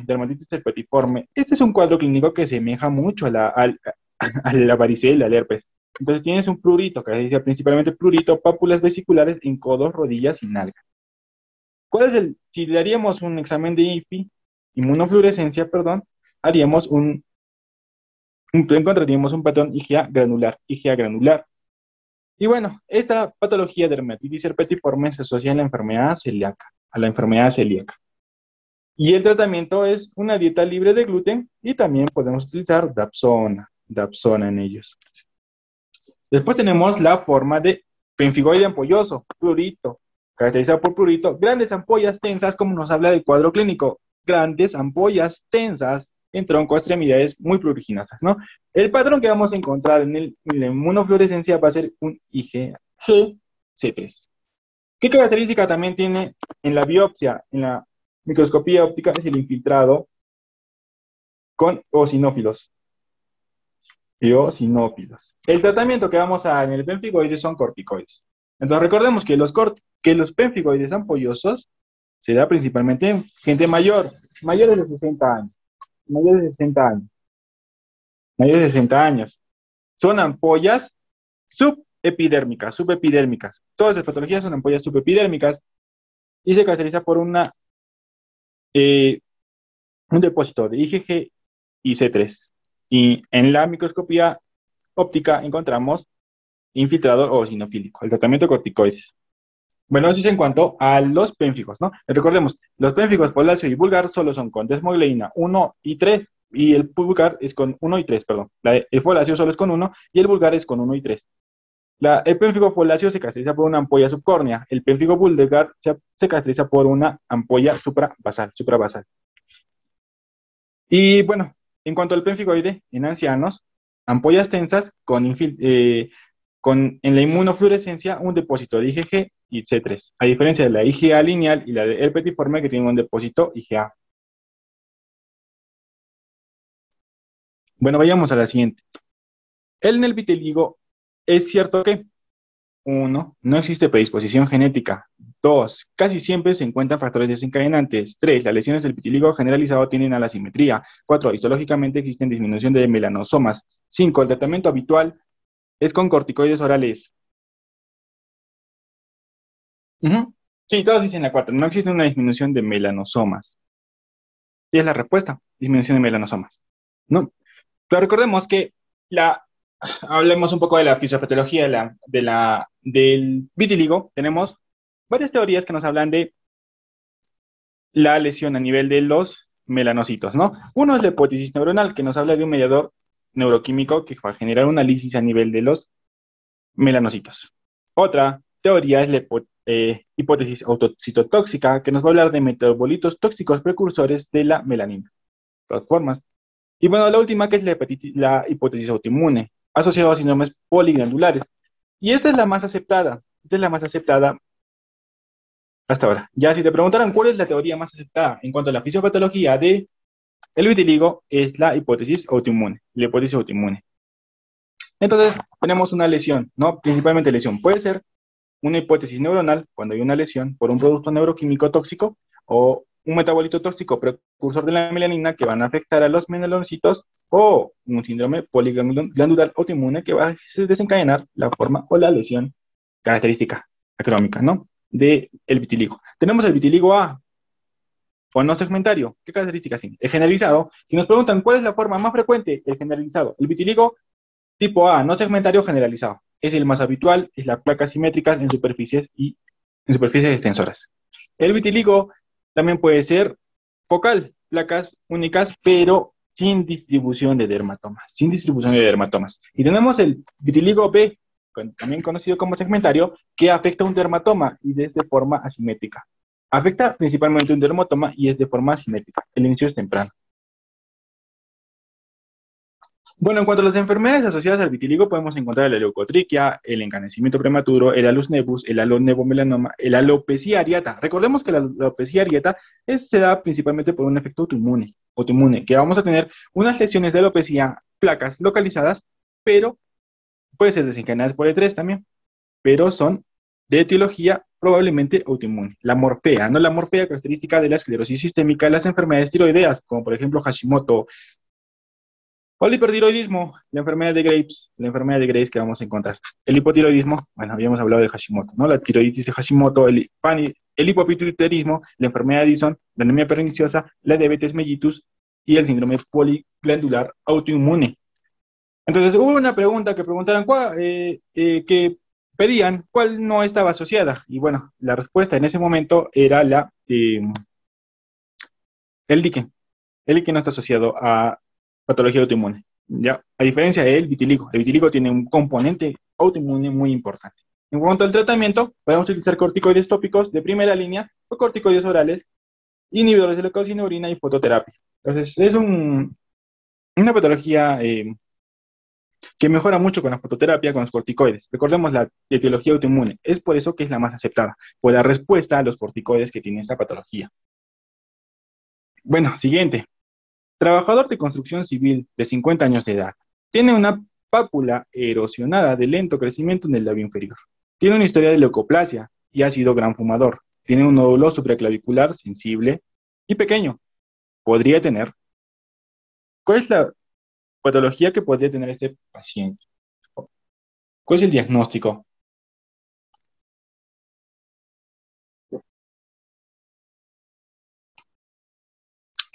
dermatitis herpetiforme. Este es un cuadro clínico que semeja mucho a la, a, la varicela, al herpes. Entonces tienes un prurito, que dice principalmente prurito, pápulas vesiculares en codos, rodillas y nalgas. ¿Cuál es el, si le haríamos un examen de IFI, inmunofluorescencia, perdón, haríamos un, encontraríamos un patrón IgA granular, IgA granular. Y bueno, esta patología de dermatitis herpetiforme se asocia a la enfermedad celíaca a la enfermedad celíaca. Y el tratamiento es una dieta libre de gluten y también podemos utilizar Dapsona, Dapsona en ellos. Después tenemos la forma de penfigoide ampolloso, plurito, caracterizado por plurito, grandes ampollas tensas, como nos habla del cuadro clínico, grandes ampollas tensas en tronco, extremidades muy pluriginosas, ¿no? El patrón que vamos a encontrar en, el, la inmunofluorescencia va a ser un IgG-C3. ¿Qué característica también tiene en la biopsia, en la microscopía óptica? Es el infiltrado con eosinófilos. Eosinófilos. El tratamiento que vamos a dar en el penfigoide son corticoides. Entonces recordemos que los, que los penfigoides ampollosos se da principalmente en gente mayor, mayores de 60 años. Mayores de 60 años. Mayores de 60 años. Son ampollas sub epidérmicas, subepidérmicas. Todas las patologías son ampollas subepidérmicas y se caracteriza por una, eh, un depósito de IgG y C3. Y en la microscopía óptica encontramos infiltrado o sinofílico, el tratamiento de corticoides. Bueno, eso es en cuanto a los pénfigos, ¿no? Recordemos, los pénfigos foláceo y vulgar solo son con desmogleína 1 y 3, y el vulgar es con 1 y 3, perdón. el foláceo solo es con 1 y el vulgar es con 1 y 3 el pénfigo foláceo se caracteriza por una ampolla subcórnea. El pénfigo vulgar se, se caracteriza por una ampolla suprabasal, suprabasal. Y bueno, en cuanto al pénfigoide, en ancianos, ampollas tensas con, eh, con en la inmunofluorescencia un depósito de IgG y C3, a diferencia de la IgA lineal y la de herpetiforme que tiene un depósito IgA. Bueno, vayamos a la siguiente. El vitiligo es cierto que, uno, no existe predisposición genética. Dos, casi siempre se encuentran factores desencadenantes. Tres, las lesiones del vitiligo generalizado tienen a la simetría. Cuatro, histológicamente existen disminución de melanosomas. Cinco, el tratamiento habitual es con corticoides orales. Sí, todos dicen la cuatro. No existe una disminución de melanosomas. Y es la respuesta, disminución de melanosomas. ¿No? Pero recordemos que la hablemos un poco de la fisiopatología de la, de la, del vitíligo. Tenemos varias teorías que nos hablan de la lesión a nivel de los melanocitos, ¿no? Uno es la hipótesis neuronal, que nos habla de un mediador neuroquímico que va a generar una lisis a nivel de los melanocitos. Otra teoría es la eh, hipótesis autocitotóxica, que nos va a hablar de metabolitos tóxicos precursores de la melanina. De todas formas. Y bueno, la última que es la hipótesis autoinmune, asociada a síndromes poliglandulares. Y esta es la más aceptada. Esta es la más aceptada hasta ahora. Ya si te preguntaran cuál es la teoría más aceptada en cuanto a la fisiopatología de el vitiligo, es la hipótesis autoinmune, la hipótesis autoinmune. Entonces, tenemos una lesión, ¿no? Principalmente lesión. Puede ser una hipótesis neuronal cuando hay una lesión por un producto neuroquímico tóxico o un metabolito tóxico precursor de la melanina que van a afectar a los melanocitos o un síndrome poliglandular autoinmune que va a desencadenar la forma o la lesión característica acrómica, ¿no? del el vitiligo. Tenemos el vitiligo A, o no segmentario. ¿Qué características tiene? El generalizado. Si nos preguntan cuál es la forma más frecuente, el generalizado. El vitiligo tipo A, no segmentario generalizado. Es el más habitual, es la placa simétrica en superficies y en superficies extensoras. El vitiligo también puede ser focal, placas únicas, pero sin distribución de dermatomas, sin distribución de dermatomas. Y tenemos el vitiligo B, también conocido como segmentario, que afecta un dermatoma y es de forma asimétrica. Afecta principalmente un dermatoma y es de forma asimétrica. El inicio es temprano. Bueno, en cuanto a las enfermedades asociadas al vitiligo, podemos encontrar la leucotriquia, el encanecimiento prematuro, el alus nevus, el alonevomelanoma, el alopecia areata. Recordemos que la alopecia areata se da principalmente por un efecto autoinmune, autoinmune, que vamos a tener unas lesiones de alopecia, placas localizadas, pero puede ser desencadenadas por E3 también, pero son de etiología probablemente autoinmune. La morfea, no la morfea característica de la esclerosis sistémica de las enfermedades tiroideas, como por ejemplo Hashimoto, o el hipertiroidismo, la enfermedad de Graves, la enfermedad de Graves que vamos a encontrar. El hipotiroidismo, bueno, habíamos hablado de Hashimoto, ¿no? La tiroiditis de Hashimoto, el, el hipopituitarismo, la enfermedad de Addison, la anemia perniciosa, la diabetes mellitus y el síndrome poliglandular autoinmune. Entonces hubo una pregunta que preguntaron, ¿cuál, eh, eh, que pedían cuál no estaba asociada. Y bueno, la respuesta en ese momento era la eh, el dique. El dique no está asociado a patología autoinmune. ¿ya? A diferencia del vitiligo. El vitiligo tiene un componente autoinmune muy importante. En cuanto al tratamiento, podemos utilizar corticoides tópicos de primera línea o corticoides orales, inhibidores de la calcineurina y fototerapia. Entonces, es un, una patología eh, que mejora mucho con la fototerapia, con los corticoides. Recordemos la etiología autoinmune. Es por eso que es la más aceptada, por la respuesta a los corticoides que tiene esta patología. Bueno, siguiente. Trabajador de construcción civil de 50 años de edad. Tiene una pápula erosionada de lento crecimiento en el labio inferior. Tiene una historia de leucoplasia y ha sido gran fumador. Tiene un nódulo supraclavicular sensible y pequeño. Podría tener. ¿Cuál es la patología que podría tener este paciente. ¿Cuál es el diagnóstico?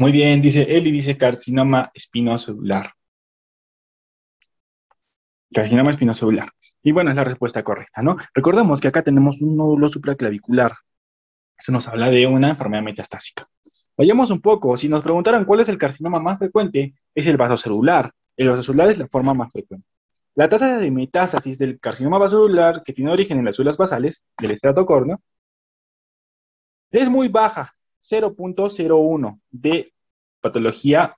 Muy bien, dice Eli, dice carcinoma espinocelular. Carcinoma espinocelular. Y bueno, es la respuesta correcta, ¿no? Recordemos que acá tenemos un nódulo supraclavicular. Eso nos habla de una enfermedad metastásica. Vayamos un poco, si nos preguntaran cuál es el carcinoma más frecuente, es el vasocelular. El vasocelular es la forma más frecuente. La tasa de metástasis del carcinoma vasocelular, que tiene origen en las células basales del estrato córneo, es muy baja, 0.01 de patología,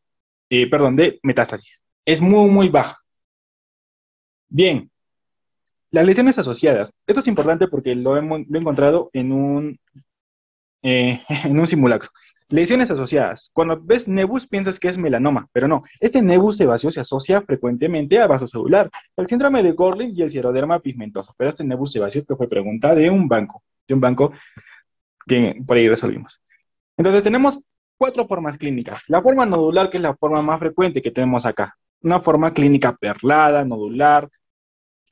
eh, perdón, de metástasis. Es muy, muy baja. Bien, las lesiones asociadas. Esto es importante porque lo, he encontrado en un, eh, [LAUGHS] en un simulacro. Lesiones asociadas. Cuando ves nebus piensas que es melanoma, pero no. Este nebus sebáceo se asocia frecuentemente a vasocelular, el síndrome de Gorlin y el scleroderma pigmentoso. Pero este nebus sebáceo que fue pregunta de un banco, de un banco que por ahí resolvimos. Entonces tenemos cuatro formas clínicas. La forma nodular, que es la forma más frecuente que tenemos acá. Una forma clínica perlada, nodular,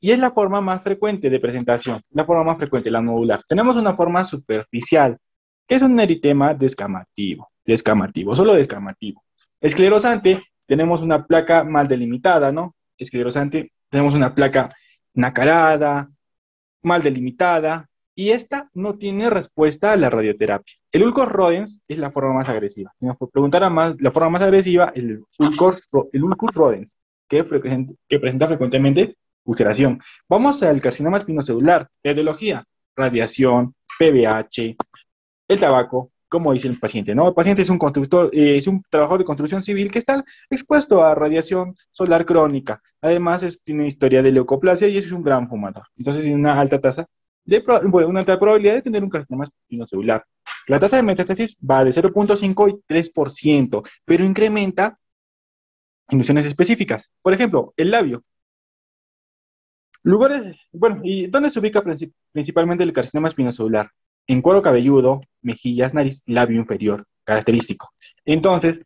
y es la forma más frecuente de presentación, la forma más frecuente, la nodular. Tenemos una forma superficial, ¿Qué es un eritema descamativo? Descamativo, solo descamativo. Esclerosante, tenemos una placa mal delimitada, ¿no? Esclerosante tenemos una placa nacarada, mal delimitada, y esta no tiene respuesta a la radioterapia. El Ulcos rodens es la forma más agresiva. Si nos preguntara más, la forma más agresiva es el Ulcos, el Ulcus rodens, que, presenta frecuentemente ulceración. Vamos al carcinoma espinocelular, etiología, radiación, PBH, el tabaco, como dice el paciente, ¿no? El paciente es un constructor, eh, es un trabajador de construcción civil que está expuesto a radiación solar crónica. Además, tiene historia de leucoplasia y es un gran fumador. Entonces, tiene una alta tasa de, una alta probabilidad de tener un carcinoma espinocelular. La tasa de metástasis va de 0.5 y 3%, pero incrementa en lesiones específicas. Por ejemplo, el labio. Lugares, bueno, ¿y dónde se ubica principalmente el carcinoma espinocelular? En cuero cabelludo, mejillas, nariz, labio inferior, característico. Entonces,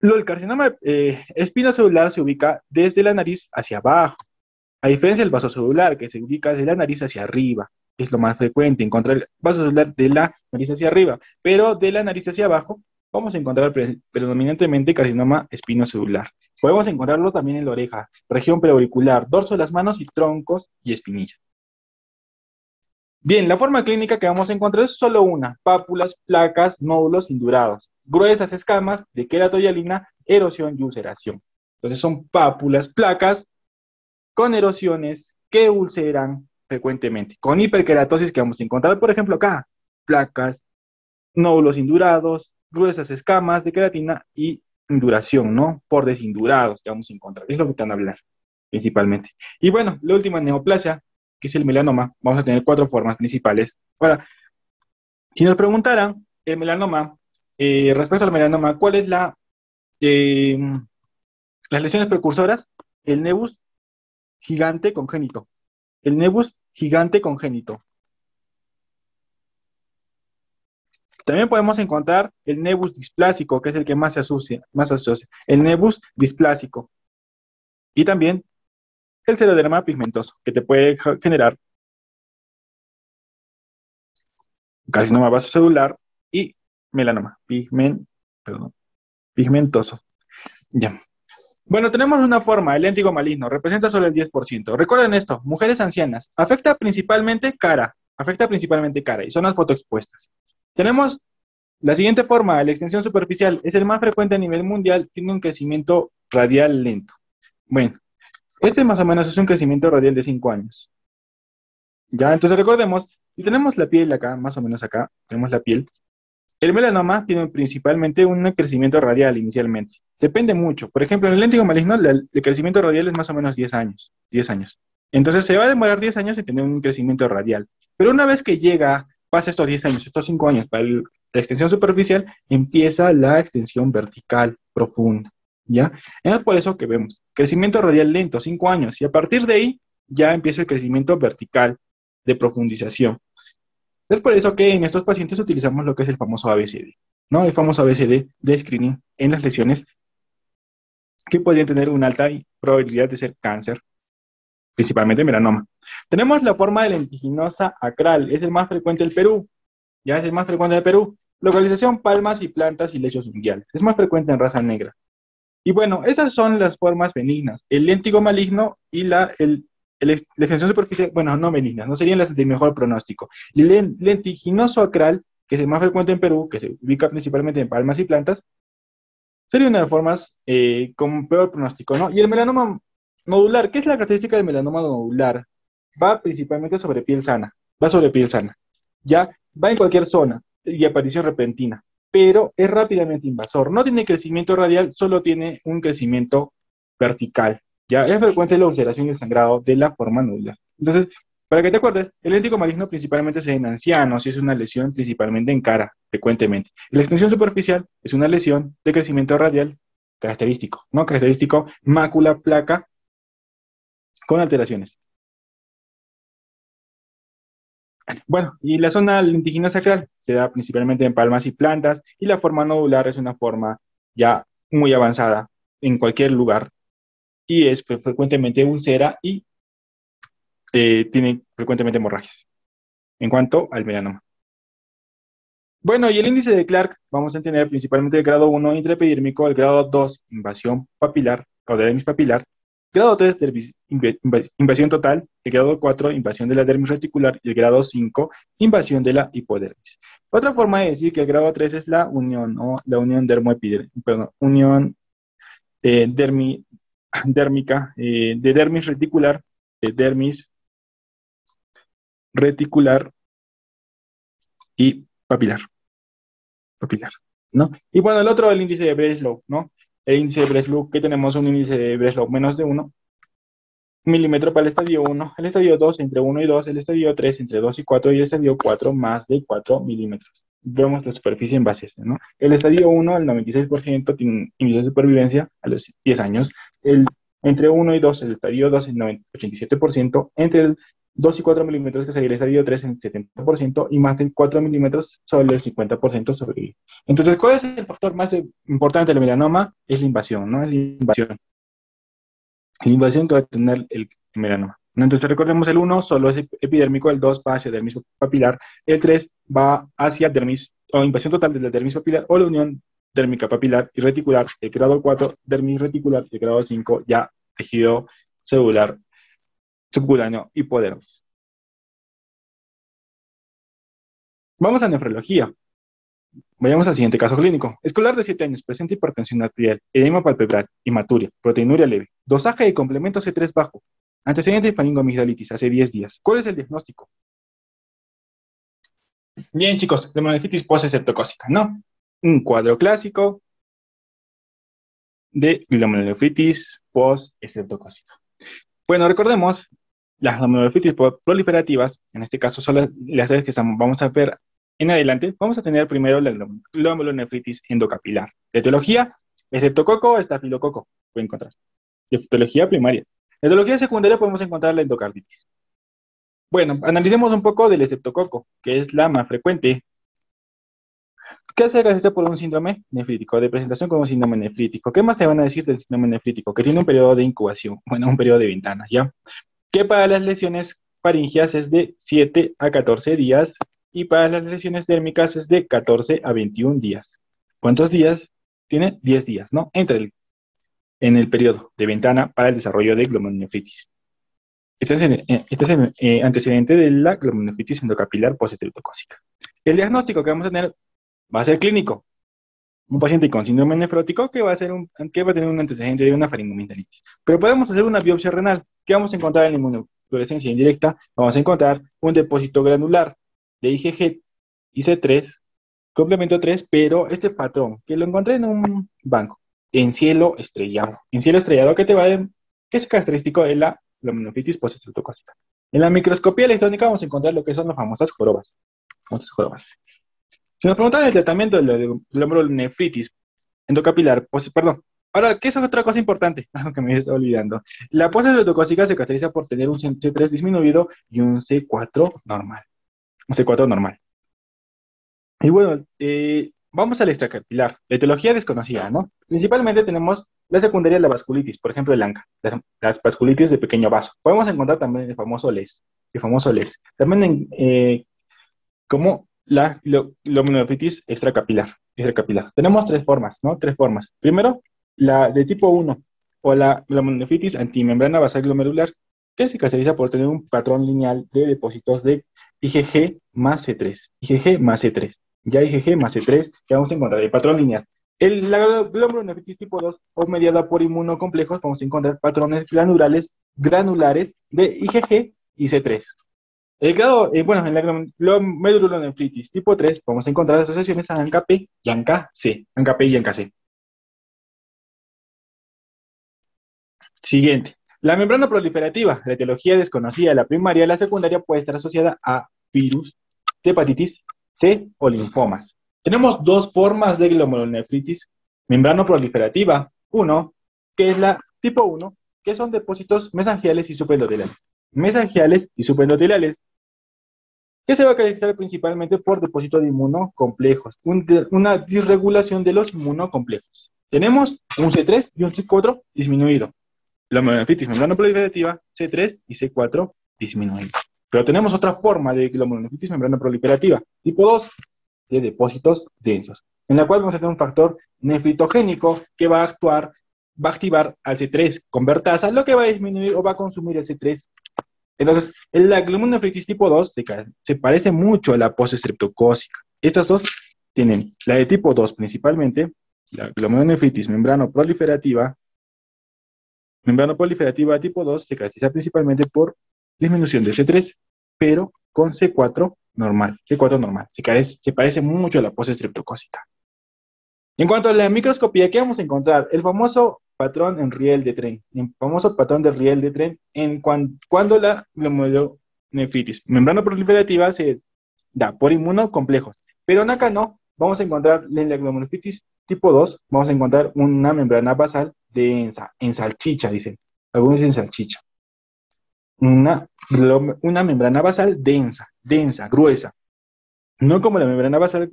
lo del carcinoma eh, espinocelular se ubica desde la nariz hacia abajo, a diferencia del vaso celular, que se ubica desde la nariz hacia arriba. Es lo más frecuente encontrar el vaso celular de la nariz hacia arriba, pero de la nariz hacia abajo vamos a encontrar predominantemente carcinoma espinocelular. Podemos encontrarlo también en la oreja, región preauricular, dorso de las manos y troncos y espinillas. Bien, la forma clínica que vamos a encontrar es solo una, pápulas, placas, nódulos indurados, gruesas escamas de queratoyalina, erosión y ulceración. Entonces son pápulas, placas con erosiones que ulceran frecuentemente, con hiperkeratosis que vamos a encontrar, por ejemplo, acá, placas, nódulos indurados, gruesas escamas de queratina y induración, ¿no? Por desindurados que vamos a encontrar. Es lo que van a hablar, principalmente. Y bueno, la última neoplasia, que es el melanoma, vamos a tener cuatro formas principales. Ahora, si nos preguntaran el melanoma, eh, respecto al melanoma, ¿cuál es la, eh, las lesiones precursoras? El nebus gigante congénito. El nebus gigante congénito. También podemos encontrar el nebus displásico, que es el que más se asocia, más asocia. El nebus displásico. Y también el ceroderma pigmentoso, que te puede generar carcinoma vasocelular y melanoma pigmentoso. Ya. Bueno, tenemos una forma, el léntigo maligno, representa solo el 10%. Recuerden esto, mujeres ancianas, afecta principalmente cara, afecta principalmente cara y son las fotoexpuestas. Tenemos la siguiente forma, la extensión superficial, es el más frecuente a nivel mundial, tiene un crecimiento radial lento. Bueno, este más o menos es un crecimiento radial de 5 años. Ya, entonces recordemos, si tenemos la piel acá, más o menos acá, tenemos la piel, el melanoma tiene principalmente un crecimiento radial inicialmente. Depende mucho. Por ejemplo, en el léntigo maligno, el, crecimiento radial es más o menos 10 años. 10 años. Entonces se va a demorar 10 años en tener un crecimiento radial. Pero una vez que llega pasa estos 10 años, estos 5 años para la extensión superficial, empieza la extensión vertical profunda. ¿Ya? Es por eso que vemos crecimiento radial lento, 5 años, y a partir de ahí ya empieza el crecimiento vertical de profundización. Es por eso que en estos pacientes utilizamos lo que es el famoso ABCD, ¿no? El famoso ABCD de screening en las lesiones que podrían tener una alta probabilidad de ser cáncer, principalmente melanoma. Tenemos la forma de lentiginosa acral, es el más frecuente del Perú, ya es el más frecuente del Perú. Localización palmas y plantas y lechos unguiales, es más frecuente en raza negra. Y bueno, estas son las formas benignas, el léntigo maligno y la, el, la extensión superficial, bueno, no benignas, no serían las de mejor pronóstico. El lentiginoso acral, que es el más frecuente en Perú, que se ubica principalmente en palmas y plantas, sería una de las formas eh, con peor pronóstico, ¿no? Y el melanoma nodular, ¿qué es la característica del melanoma nodular? Va principalmente sobre piel sana, va sobre piel sana, ya va en cualquier zona y aparición repentina, pero es rápidamente invasor. No tiene crecimiento radial, solo tiene un crecimiento vertical. Ya es frecuente la ulceración y sangrado de la forma nodular. Entonces, para que te acuerdes, el léntigo maligno principalmente se da en ancianos y es una lesión principalmente en cara, frecuentemente. La extensión superficial es una lesión de crecimiento radial característico, ¿no? Característico, mácula, placa, con alteraciones. Bueno, y la zona lentigina sacral se da principalmente en palmas y plantas, y la forma nodular es una forma ya muy avanzada en cualquier lugar, y es frecuentemente ulcera y eh, tiene frecuentemente hemorragias. En cuanto al melanoma. Bueno, y el índice de Clark vamos a tener principalmente el grado 1 intraepidérmico, el grado 2 invasión papilar o de papilar, Grado 3, invasión total. El grado 4, invasión de la dermis reticular. Y el grado 5, invasión de la hipodermis. Otra forma de decir que el grado 3 es la unión, o la unión dermoepidérmica, unión eh, [LAUGHS] eh, de dermis reticular, de dermis reticular y papilar. Papilar, ¿no? Y bueno, el otro, el índice de Breslow, ¿no? El índice de Breslow, que tenemos un índice de Breslow menos de 1 milímetro para el estadio 1, el estadio 2 entre 1 y 2, el estadio 3 entre 2 y 4 y el estadio 4 más de 4 milímetros. Vemos la superficie en base ¿no? El estadio 1, el 96% tiene índice de supervivencia a los 10 años, el, entre 1 y 2, el estadio 2, el 87%, entre el 2 y 4 milímetros, que sería el estadio 3 en 70%, y más de 4 milímetros sobre el 50% sobrevive. Entonces, ¿cuál es el factor más importante del melanoma? Es la invasión, ¿no? Es la invasión. La invasión que va a tener el melanoma. Entonces, recordemos el 1 solo es epidérmico, el 2 va hacia dermis papilar, el 3 va hacia dermis, o invasión total de la dermis papilar, o la unión dérmica papilar y reticular, el grado 4, dermis reticular, el grado 5, ya tejido celular subcutáneo y poderoso. Vamos a nefrología. Vayamos al siguiente caso clínico. Escolar de 7 años, presente hipertensión arterial, edema palpebral, hematuria, proteinuria leve, dosaje de complemento C3 bajo, antecedente de faringoamigdalitis hace 10 días. ¿Cuál es el diagnóstico? Bien, chicos, glomerulonephritis post-septocócica, ¿no? Un cuadro clásico de glomerulonephritis post-septocócica. Bueno, recordemos las glomerulonefritis proliferativas, en este caso son las, las que vamos a ver en adelante, vamos a tener primero la glomerulonefritis endocapilar. De etiología, exceptococo, estafilococo, pueden encontrar. De etiología primaria. De etiología secundaria podemos encontrar la endocarditis. Bueno, analicemos un poco del exceptococo, que es la más frecuente. ¿Qué se caracteriza por un síndrome nefrítico, de presentación como un síndrome nefrítico? ¿Qué más te van a decir del síndrome nefrítico? Que tiene un periodo de incubación, bueno, un periodo de ventana, ¿ya? Que para las lesiones faringias es de 7 a 14 días y para las lesiones dérmicas es de 14 a 21 días. ¿Cuántos días? Tiene 10 días, ¿no? Entre el, en el periodo de ventana para el desarrollo de glomerulonefritis. Este es, el, eh, este es eh, antecedente de la glomerulonefritis endocapilar postestreptocócica. El diagnóstico que vamos a tener va a ser clínico. Un paciente con síndrome nefrótico que va a, tener un antecedente de una faringomintalitis. Pero podemos hacer una biopsia renal. ¿Qué vamos a encontrar en la inmunofluorescencia indirecta? Vamos a encontrar un depósito granular de IgG IC3, complemento 3, pero este patrón, que lo encontré en un banco, en cielo estrellado. En cielo estrellado, que te va a que es característico de la glomerulonephritis postestreptocócica. En la microscopía electrónica vamos a encontrar lo que son las famosas jorobas. Famosas jorobas. Si nos preguntan el tratamiento de la glomerulonefritis endocapilar, pues, perdón, Ahora, ¿qué es otra cosa importante? [LAUGHS] Algo que me estoy olvidando. La postestreptocócica se caracteriza por tener un C3 disminuido y un C4 normal un C4 normal. Y bueno, eh, vamos al extracapilar. La etiología desconocida, ¿no? Principalmente tenemos la secundaria de la vasculitis, por ejemplo, el ANCA, las, vasculitis de pequeño vaso. Podemos encontrar también el famoso LES, el famoso LES. También eh, como la glomerulonephritis extracapilar, extracapilar. Tenemos tres formas, ¿no? Tres formas. Primero, la de tipo 1, o la glomerulonephritis antimembrana basal glomerular, que se caracteriza por tener un patrón lineal de depósitos de IgG más C3, IgG más C3, ya IgG más C3, que vamos a encontrar el patrón lineal. El, la tipo 2 o mediada por inmunocomplejos, vamos a encontrar patrones granulares, granulares de IgG y C3. El grado, eh, bueno, en la glomerulonefritis tipo 3 vamos a encontrar asociaciones a ANCA-P y ANCA-C, y ANCA-C. Siguiente. La membrana proliferativa, la etiología desconocida de la primaria, la secundaria puede estar asociada a virus, hepatitis C o linfomas. Tenemos dos formas de glomerulonefritis membrana proliferativa. Uno, que es la tipo 1, que son depósitos mesangiales y supraendoteliales. Mesangiales y supraendoteliales, que se va a caracterizar principalmente por depósitos de inmunocomplejos, una disregulación de los inmunocomplejos. Tenemos un C3 y un C4 disminuido la glomerulonefritis membrana proliferativa, C3 y C4 disminuyen. Pero tenemos otra forma de glomerulonefritis membrana proliferativa, tipo 2, de depósitos densos, en la cual vamos a tener un factor nefritogénico que va a actuar va a activar al C3 con Bertasa, lo que va a disminuir o va a consumir el C3. Entonces, la glomerulonefritis tipo 2 se, parece mucho a la postestreptocócica. Estas dos tienen la de tipo 2 principalmente, la glomerulonefritis membrano proliferativa, membrano proliferativa tipo 2 se caracteriza principalmente por disminución de C3, pero con C4 normal, C4 normal. Se, parece, se parece mucho a la postestreptocócica. En cuanto a la microscopía, ¿qué vamos a encontrar? El famoso patrón en riel de tren, el famoso patrón de riel de tren en cuando la glomerulonefritis membrana proliferativa se da por inmunocomplejos. Pero en acá no, vamos a encontrar en la glomerulonefritis tipo 2, vamos a encontrar una membrana basal densa, en salchicha, dicen. Algunos dicen salchicha. Una, una membrana basal densa, densa, gruesa. No como la membrana basal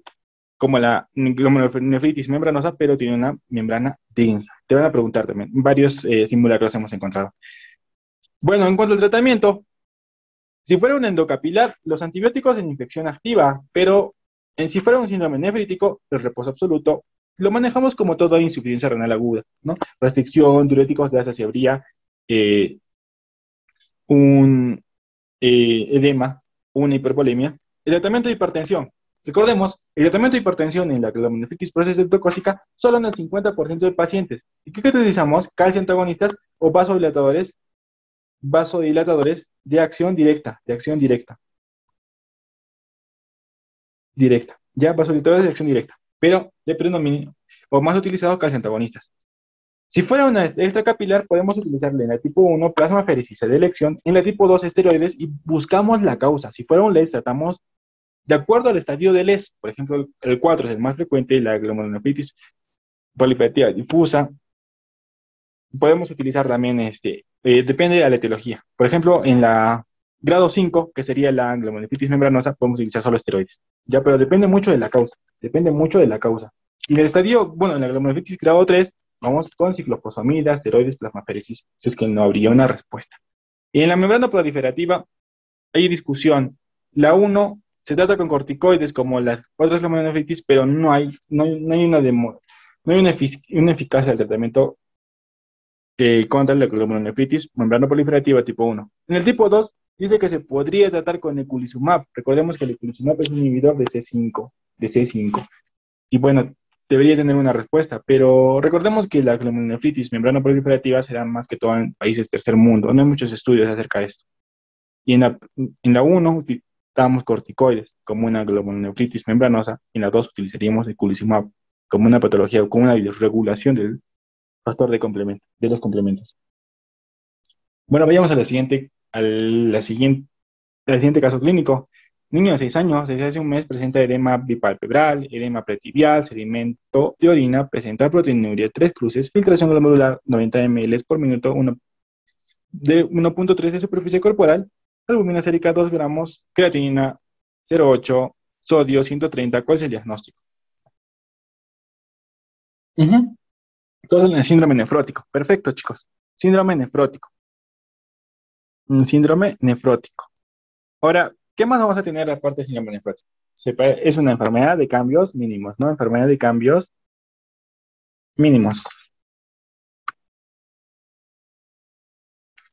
como la nefritis membranosa, pero tiene una membrana densa. Te van a preguntar también. Varios eh, simulacros hemos encontrado. Bueno, en cuanto al tratamiento, si fuera un endocapilar, los antibióticos en infección activa, pero en si fuera un síndrome nefrítico, el reposo absoluto, lo manejamos como toda insuficiencia renal aguda, ¿no? Restricción, diuréticos de asa habría eh, un eh, edema, una hiperpolemia. El tratamiento de hipertensión, Recordemos, el tratamiento de hipertensión en la glomerulonefritis proceso solo en el 50% de pacientes. ¿Y qué utilizamos? Calcio antagonistas o vasodilatadores, vasodilatadores de acción directa, de acción directa. Directa. Ya, vasodilatadores de acción directa. Pero de predominio, o más utilizados calcio antagonistas. Si fuera una extracapilar, podemos utilizarla en la tipo 1, plasma ferecisa de elección, en la tipo 2, esteroides, y buscamos la causa. Si fuera un LES, tratamos de acuerdo al estadio del ES, por ejemplo, el 4 es el más frecuente, la glomerulonefritis proliferativa difusa, podemos utilizar también, este, eh, depende de la etiología. Por ejemplo, en la grado 5, que sería la glomerulonefritis membranosa, podemos utilizar solo esteroides. Ya, pero depende mucho de la causa, depende mucho de la causa. Y en el estadio, bueno, en la glomerulonefritis grado 3, vamos con ciclofosfamida, esteroides, plasmaferesis, si es que no habría una respuesta. Y en la membrana proliferativa hay discusión. La 1 se trata con corticoides como las otras glomerulonefritis, pero no hay, no, hay una, no hay una, eficacia del tratamiento eh, contra la glomerulonefritis membrana proliferativa tipo 1. En el tipo 2 dice que se podría tratar con eculizumab. Recordemos que el eculizumab es un inhibidor de C5, de C5. Y bueno, debería tener una respuesta, pero recordemos que la glomerulonefritis membrana proliferativa será más que todo en países tercer mundo. No hay muchos estudios acerca de esto. Y en la, en la 1 damos corticoides, como una glomerulonefritis membranosa, y en la dos utilizaríamos el eculizumab como una patología o como una desregulación del factor de complemento, de los complementos. Bueno, vayamos a la siguiente, al siguiente, al siguiente caso clínico. Niño de 6 años, desde hace un mes presenta edema bipalpebral, edema pretibial, sedimento de orina, presenta proteinuria 3 cruces, filtración glomerular 90 ml por minuto, uno de 1.3 de superficie corporal, albumina sérica 2 gramos, creatinina 0,8, sodio 130. ¿Cuál es el diagnóstico? Todo en el síndrome nefrótico. Perfecto, chicos. Síndrome nefrótico. Un síndrome nefrótico. Ahora, ¿qué más vamos a tener aparte del síndrome nefrótico? Es una enfermedad de cambios mínimos, ¿no? Enfermedad de cambios mínimos.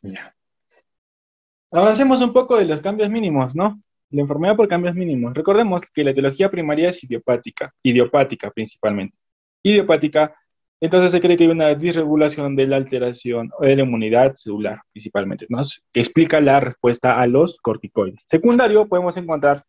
Ya. Avancemos un poco de los cambios mínimos, ¿no? La enfermedad por cambios mínimos. Recordemos que la etiología primaria es idiopática, idiopática principalmente. Idiopática, entonces se cree que hay una disregulación de la alteración de la inmunidad celular principalmente, ¿no? Que explica la respuesta a los corticoides. Secundario, podemos encontrar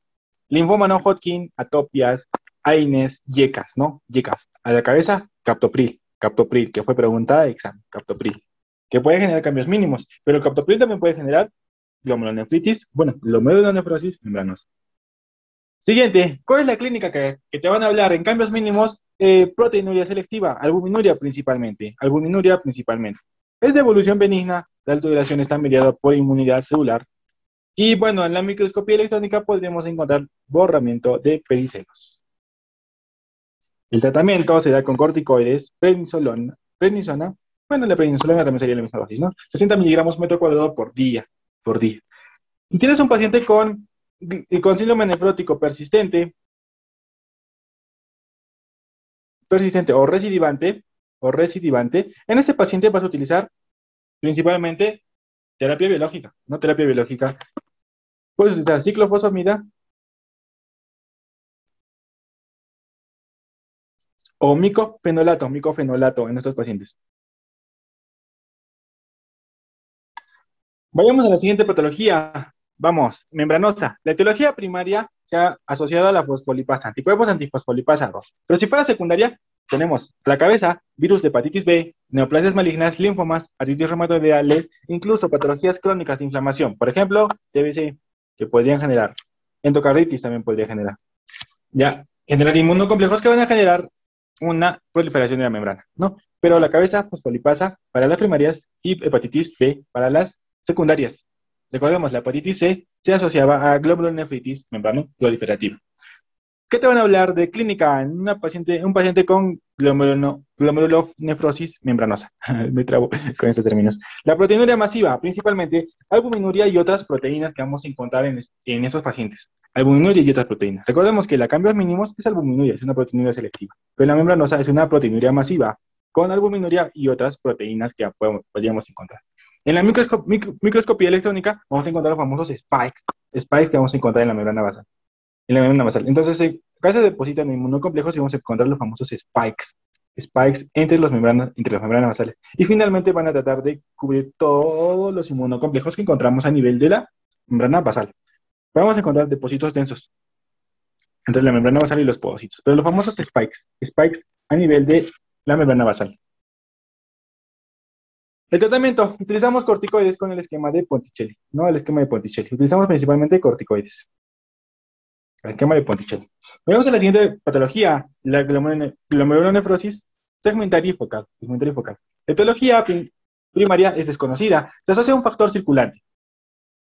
linfoma no Hodgkin, atopias, AINES, yecas, ¿no? Yecas. A la cabeza, captopril, captopril, que fue preguntada de examen, captopril, que puede generar cambios mínimos, pero el captopril también puede generar glomerulonefritis, bueno, glomerulonefrosis membranosa. Siguiente, ¿cuál es la clínica que, te van a hablar en cambios mínimos? Eh, proteinuria selectiva, albuminuria principalmente, albuminuria principalmente. Es de evolución benigna, la alteración está mediada por inmunidad celular. Y bueno, en la microscopía electrónica podemos encontrar borramiento de pedicelos. El tratamiento se da con corticoides, prednisolona, prednisona, bueno, la prednisolona también sería la misma dosis, ¿no? 60 miligramos metro cuadrado por día por día. Si tienes un paciente con, con síndrome nefrótico persistente, persistente o recidivante, o recidivante, en ese paciente vas a utilizar principalmente terapia biológica, no terapia biológica. Puedes utilizar ciclofosfamida o micofenolato, micofenolato en estos pacientes. Vayamos a la siguiente patología. Vamos, membranosa. La etiología primaria se ha asociado a la fosfolipasa, anticuerpos antifosfolipasa 2. Pero si fuera secundaria, tenemos la cabeza, virus de hepatitis B, neoplasias malignas, linfomas, artritis reumatoideales, incluso patologías crónicas de inflamación. Por ejemplo, TBC, que podrían generar. Endocarditis también podría generar. Ya, generar inmunocomplejos que van a generar una proliferación de la membrana, ¿no? Pero la cabeza fosfolipasa para las primarias y hepatitis B para las secundarias. Recordemos, la hepatitis C se asociaba a glomulonefritis membrana proliferativa. ¿Qué te van a hablar de clínica en una paciente, un paciente con glomulonefrosis membranosa? [LAUGHS] Me trabo con estos términos. La proteinuria masiva, principalmente albuminuria y otras proteínas que vamos a encontrar en, en estos pacientes albuminuria y otras proteínas. Recordemos que la cambios mínimos es albuminuria, es una proteinuria selectiva, pero la membranosa es una proteinuria masiva con albuminuria y otras proteínas que podríamos encontrar. En la microscopía electrónica vamos a encontrar los famosos spikes, spikes que vamos a encontrar en la membrana basal. En la membrana basal. Entonces, acá se depositan inmunocomplejos y vamos a encontrar los famosos spikes, spikes entre, los membranas, entre las membranas basales. Y finalmente van a tratar de cubrir todos los inmunocomplejos que encontramos a nivel de la membrana basal vamos a encontrar depósitos densos entre la membrana basal y los podocitos, pero los famosos spikes, spikes a nivel de la membrana basal. El tratamiento, utilizamos corticoides con el esquema de Ponticelli, ¿no? El esquema de Ponticelli. Utilizamos principalmente corticoides. El esquema de Ponticelli. Vamos a la siguiente patología, la glomerulonefrosis segmentaria y focal. Segmentaria y focal. La etiología primaria es desconocida. Se asocia a un factor circulante.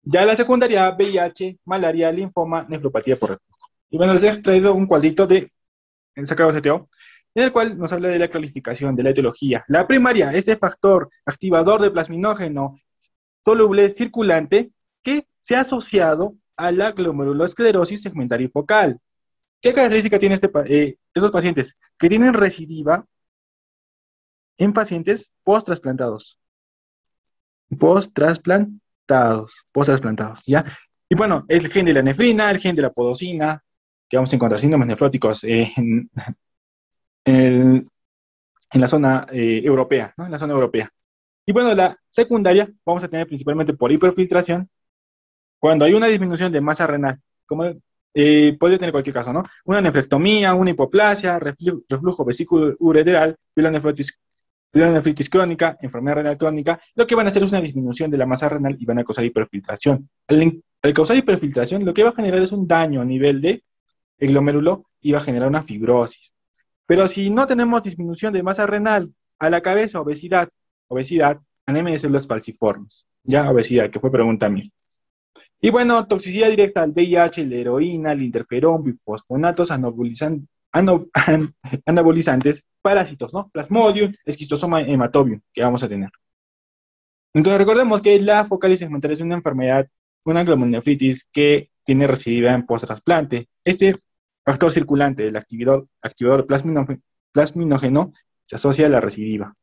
Ya la secundaria, VIH, malaria, linfoma, nefropatía por reflujo. Y bueno, les he traído un cuadrito de sacado CTO, en el cual nos habla de la clasificación, de la etiología. La primaria, este factor activador de plasminógeno soluble circulante que se ha asociado a la glomerulosclerosis segmentaria focal. ¿Qué característica tienen este, eh, estos pacientes? Que tienen recidiva en pacientes post-trasplantados. Post-trasplantados trasplantados, plantados ¿ya? Y bueno, el gen de la nefrina, el gen de la podocina, que vamos a encontrar síndromes nefróticos en, en, la zona eh, europea, ¿no? En la zona europea. Y bueno, la secundaria vamos a tener principalmente por hiperfiltración, cuando hay una disminución de masa renal, como eh, puede tener cualquier caso, ¿no? Una nefrectomía, una hipoplasia, reflujo, reflujo vesículo ureteral, pilonefrotis nefritis crónica, enfermedad renal crónica, lo que van a hacer es una disminución de la masa renal y van a causar hiperfiltración. Al, causar hiperfiltración, lo que va a generar es un daño a nivel de el glomérulo y va a generar una fibrosis. Pero si no tenemos disminución de masa renal a la cabeza, obesidad, obesidad, anemia de células falciformes, ya obesidad, que fue pregunta mía. Y bueno, toxicidad directa al VIH, la heroína, el interferón, bifosfonatos, anabolizantes, anabolizantes, parásitos, ¿no? Plasmodium, esquistosoma hematobium, que vamos a tener. Entonces recordemos que la focalitis segmentaria es una enfermedad, una glomerulonefritis que tiene recidiva en post-trasplante. Este factor circulante, el activador, activador plasminógeno, se asocia a la recidiva.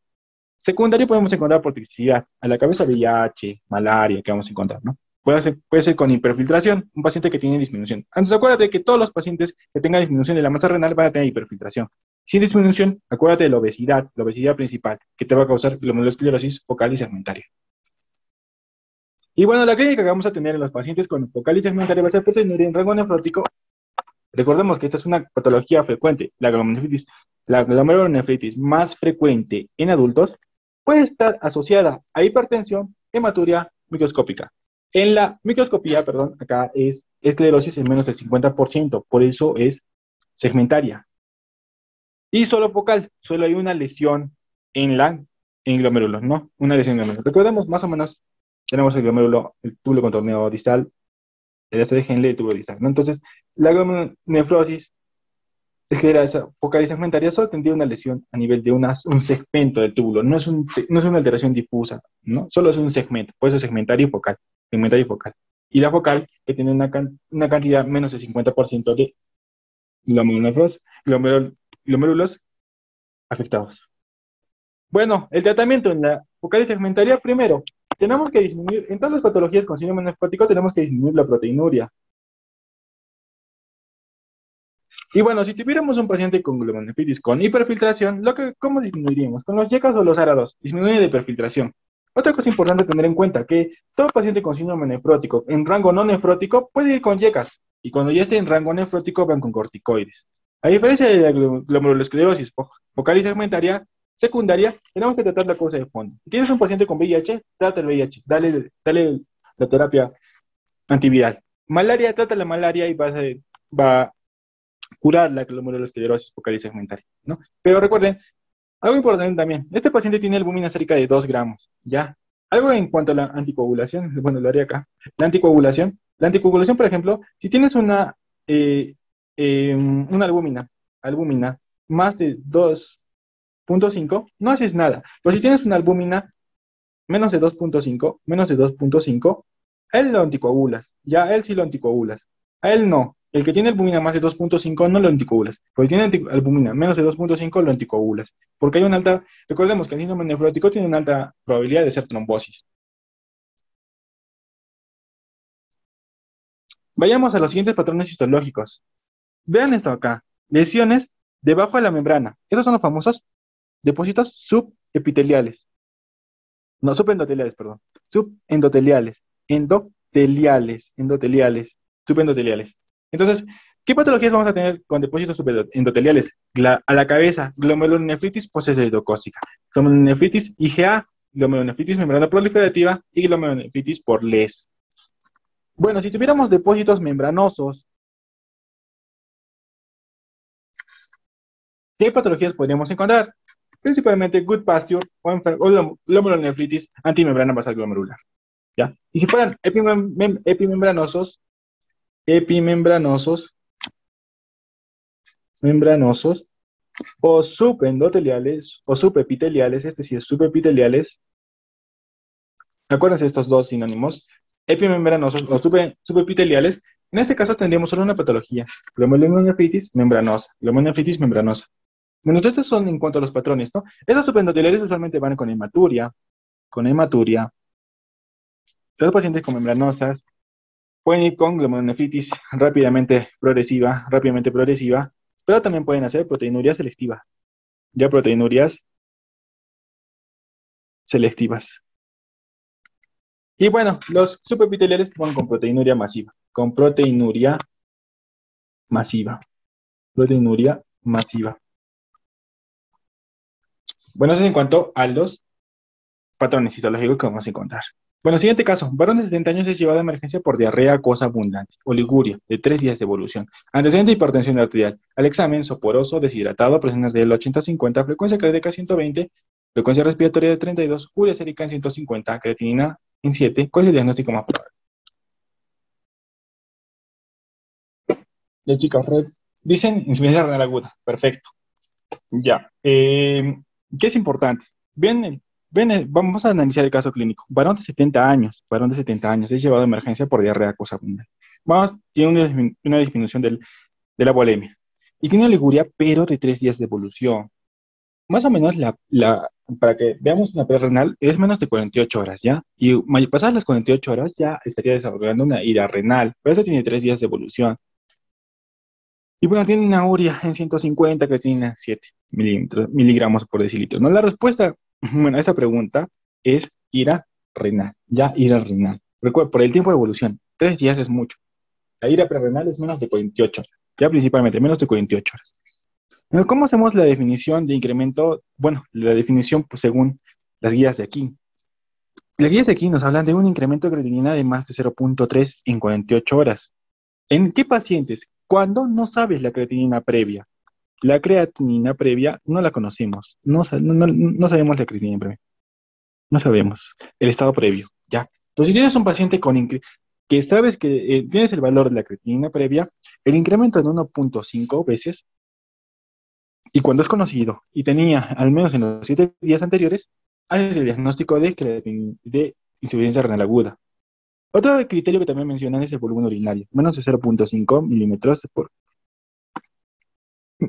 Secundario podemos encontrar por toxicidad, a la cabeza VIH, malaria, que vamos a encontrar, ¿no? Puede ser, puede ser con hiperfiltración, un paciente que tiene disminución. Entonces acuérdate que todos los pacientes que tengan disminución de la masa renal van a tener hiperfiltración. Sin disminución, acuérdate de la obesidad, la obesidad principal, que te va a causar glomerulosclerosis focal y segmentaria. Y bueno, la clínica que vamos a tener en los pacientes con focal y segmentaria va a ser proteinuria en rango nefrótico. Recordemos que esta es una patología frecuente. La glomerulonefritis, la glomerulonefritis más frecuente en adultos puede estar asociada a hipertensión, hematuria microscópica. En la microscopía, perdón, acá es esclerosis en menos del 50%, por eso es segmentaria. Y solo focal, solo hay una lesión en la en glomérulos, ¿no? Una lesión en glomérulos. Recordemos más o menos, tenemos el glomérulo, el túbulo contorneo distal, el de Henle, el túbulo distal, ¿no? Entonces, la glomerulonefrosis esa focal segmentaria solo tendría una lesión a nivel de un segmento del túbulo, no es, un, no es una alteración difusa, ¿no? Solo es un segmento, puede ser segmentario y focal y focal. Y la focal, que tiene una, una cantidad menos del 50% de glomérulos, glomérulos afectados. Bueno, el tratamiento en la focal segmentaria, primero, tenemos que disminuir, en todas las patologías con síndrome nefrótico tenemos que disminuir la proteinuria. Y bueno, si tuviéramos un paciente con glomerulonephritis con hiperfiltración, lo que, ¿cómo disminuiríamos? ¿Con los yecas o los árados? Disminuye de hiperfiltración. Otra cosa importante tener en cuenta, que todo paciente con síndrome nefrótico en rango no nefrótico puede ir con yecas, y cuando ya esté en rango nefrótico van con corticoides. A diferencia de la glomerulosclerosis focal y segmentaria, secundaria, tenemos que tratar la causa de fondo. Si tienes un paciente con VIH, trata el VIH, dale, dale la terapia antiviral. Malaria, trata la malaria y va a, va curar la glomerulosclerosis focal y segmentaria, ¿no? Pero recuerden, algo importante también, este paciente tiene albúmina cerca de 2 gramos, ¿ya? Algo en cuanto a la anticoagulación, bueno, lo haré acá. La anticoagulación, la anticoagulación, por ejemplo, si tienes una, eh, em, una albúmina, albúmina más de 2 2.5, no haces nada. Pero si tienes una albúmina menos de 2.5, menos de 2.5, a él lo anticoagulas. Ya él sí lo anticoagulas. A él no. El que tiene albúmina más de 2.5 no lo anticoagulas. Porque tiene albúmina menos de 2.5 lo anticoagulas. Porque hay una alta, recordemos que el síndrome nefrótico tiene una alta probabilidad de ser trombosis. Vayamos a los siguientes patrones histológicos. Vean esto acá. Lesiones debajo de la membrana. Estos son los famosos depósitos subepiteliales. No, subendoteliales, perdón. Subendoteliales. Endoteliales. Endoteliales. Subendoteliales. Entonces, ¿qué patologías vamos a tener con depósitos subendoteliales? a la cabeza, glomerulonefritis posesodocócica. Glomerulonefritis IgA, glomerulonefritis membrana proliferativa y glomerulonefritis por LES. Bueno, si tuviéramos depósitos membranosos, ¿qué patologías podríamos encontrar? principalmente good pasture o, o glomerulonefritis antimembrana basal glomerular. ¿ya? Y si fueran epimembranosos, epimembranosos, membranosos, o subendoteliales, o subepiteliales, es decir, subepiteliales, acuérdense estos dos sinónimos, epimembranosos o subepiteliales, en este caso tendríamos solo una patología, glomerulonefritis membranosa, glomerulonefritis membranosa. Bueno, estos son en cuanto a los patrones, ¿no? Estos subendoteliales usualmente van con hematuria, con hematuria. Los pacientes con membranosas pueden ir con glomerulonefritis rápidamente progresiva, rápidamente progresiva, pero también pueden hacer proteinuria selectiva. Ya proteinurias selectivas. Y bueno, los subepiteliales van con proteinuria masiva, con proteinuria masiva. Proteinuria masiva. Bueno, eso es en cuanto a los patrones histológicos que vamos a encontrar. Bueno, siguiente caso. Varón de 70 años es llevado a emergencia por diarrea cosa abundante, oliguria, de tres días de evolución. Antecedente de hipertensión arterial. Al examen, soporoso, deshidratado, presiones del 80-50, frecuencia cardíaca 120, frecuencia respiratoria de 32, urea sérica en 150, creatinina en 7. ¿Cuál es el diagnóstico más probable? De chicas, dicen insuficiencia renal aguda. Perfecto. Ya. Eh, ¿Qué es importante? Ven, ven, vamos a analizar el caso clínico. Varón de 70 años, varón de 70 años, es llevado a emergencia por diarrea cosa abundante. Vamos, tiene una, disminución de la bulimia. Y tiene oliguria, pero de tres días de evolución. Más o menos, la, para que veamos una pérdida renal, es menos de 48 horas, ¿ya? Y pasadas las 48 horas ya estaría desarrollando una ira renal, pero eso tiene tres días de evolución. Y bueno, tiene una uria en 150, que tiene 7 miligramos por decilitro. ¿no? La respuesta, bueno, esta pregunta es ira renal, ya ira renal. Recuerda, por el tiempo de evolución, tres días es mucho. La ira prerenal es menos de 48, ya principalmente, menos de 48 horas. ¿Cómo hacemos la definición de incremento? Bueno, la definición pues, según las guías de aquí. Las guías de aquí nos hablan de un incremento de creatinina de más de 0.3 en 48 horas. ¿En qué pacientes? Cuando no sabes la creatinina previa. La creatinina previa no la conocemos. No, no, sabemos la creatinina previa. No sabemos el estado previo. Ya. Entonces, si tienes un paciente con que sabes que eh, tienes el valor de la creatinina previa, el incremento en 1.5 veces, y cuando es conocido y tenía al menos en los 7 días anteriores, haces el diagnóstico de, de insuficiencia renal aguda. Otro criterio que también mencionan es el volumen urinario, menos de 0.5 milímetros por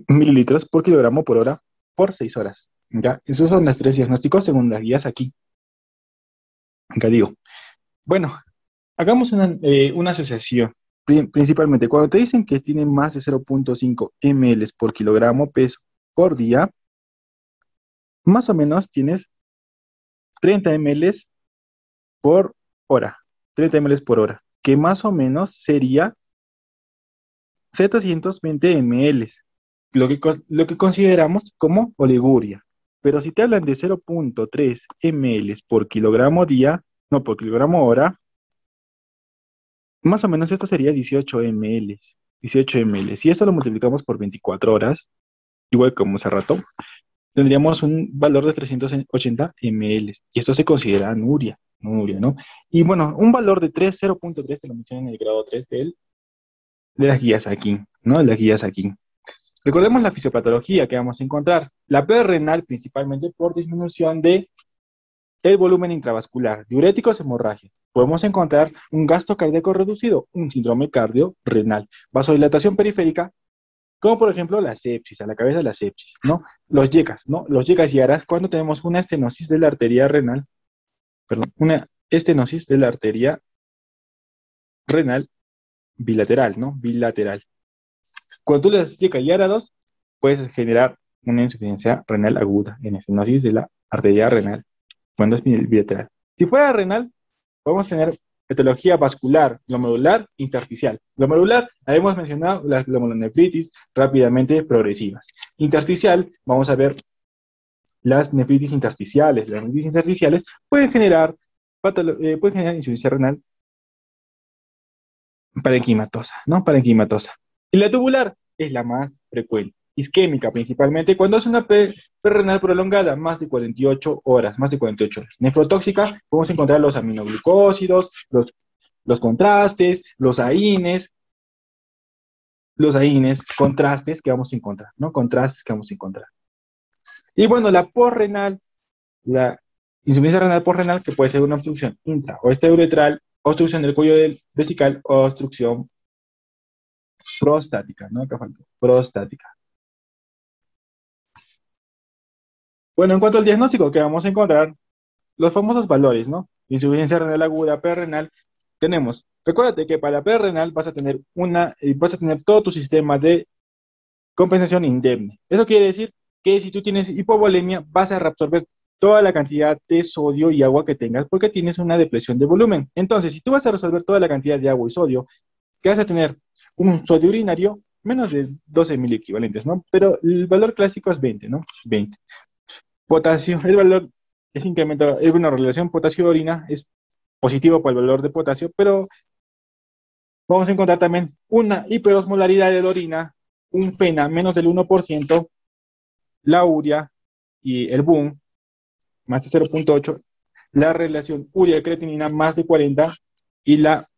mililitros por kilogramo por hora por 6 horas. ¿Ya? Esos son los tres diagnósticos según las guías aquí. Acá digo. Bueno, hagamos una, eh, una asociación. Principalmente, cuando te dicen que tiene más de 0.5 ml por kilogramo peso por día, más o menos tienes 30 ml por hora. 30 ml por hora, que más o menos sería 720 ml, lo que, lo que consideramos como oliguria. Pero si te hablan de 0.3 ml por kilogramo día, no, por kilogramo hora, más o menos esto sería 18 ml. 18 ml. Si esto lo multiplicamos por 24 horas, igual como hace rato, tendríamos un valor de 380 ml. Y esto se considera anuria, anuria, ¿no? Y bueno, un valor de 3, 0.3 te lo mencionan en el grado 3 de, las guías aquí, ¿no? De las guías aquí. Recordemos la fisiopatología que vamos a encontrar. La P renal principalmente por disminución de el volumen intravascular, diuréticos, hemorragia. Podemos encontrar un gasto cardíaco reducido, un síndrome cardio-renal, vasodilatación periférica, como por ejemplo la sepsis, a la cabeza de la sepsis, ¿no? Los yecas, ¿no? Los yecas y aras cuando tenemos una estenosis de la arteria renal, perdón, una estenosis de la arteria renal bilateral, ¿no? Bilateral. Cuando tú le das yecas y árados, puedes generar una insuficiencia renal aguda en estenosis de la arteria renal cuando es bilateral. Si fuera renal, podemos tener patología vascular, glomerular, intersticial. Glomerular, habíamos mencionado las glomerulonefritis rápidamente progresivas. Intersticial, vamos a ver las nefritis intersticiales. Las nefritis intersticiales pueden generar, eh, pueden generar insuficiencia renal parenquimatosa, ¿no? Parenquimatosa. Y la tubular es la más frecuente isquémica principalmente, cuando es una renal prolongada, más de 48 horas, más de 48 horas. Nefrotóxica, podemos encontrar los aminoglucósidos, los, los contrastes, los AINES, los AINES, contrastes que vamos a encontrar, ¿no? Contrastes que vamos a encontrar. Y bueno, la porrenal, la insuficiencia renal porrenal, que puede ser una obstrucción intra o extrauretral, obstrucción del cuello del vesical o obstrucción prostática, ¿no? Acá falta, prostática. Bueno, en cuanto al diagnóstico que vamos a encontrar, los famosos valores, ¿no? Insuficiencia renal aguda, renal, tenemos. Recuérdate que para la renal vas a tener una, eh, vas a tener todo tu sistema de compensación indemne. Eso quiere decir que si tú tienes hipovolemia, vas a reabsorber toda la cantidad de sodio y agua que tengas porque tienes una depresión de volumen. Entonces, si tú vas a resolver toda la cantidad de agua y sodio, que vas a tener un sodio urinario menos de 12 mil equivalentes, ¿no? Pero el valor clásico es 20, ¿no? 20. Potasio, el valor es incremento, es una relación potasio-orina, es positivo por el valor de potasio, pero vamos a encontrar también una hiperosmolaridad de la orina, un pena menos del 1%, la uria y el boom más de 0.8, la relación urea-creatinina más de 40 y la,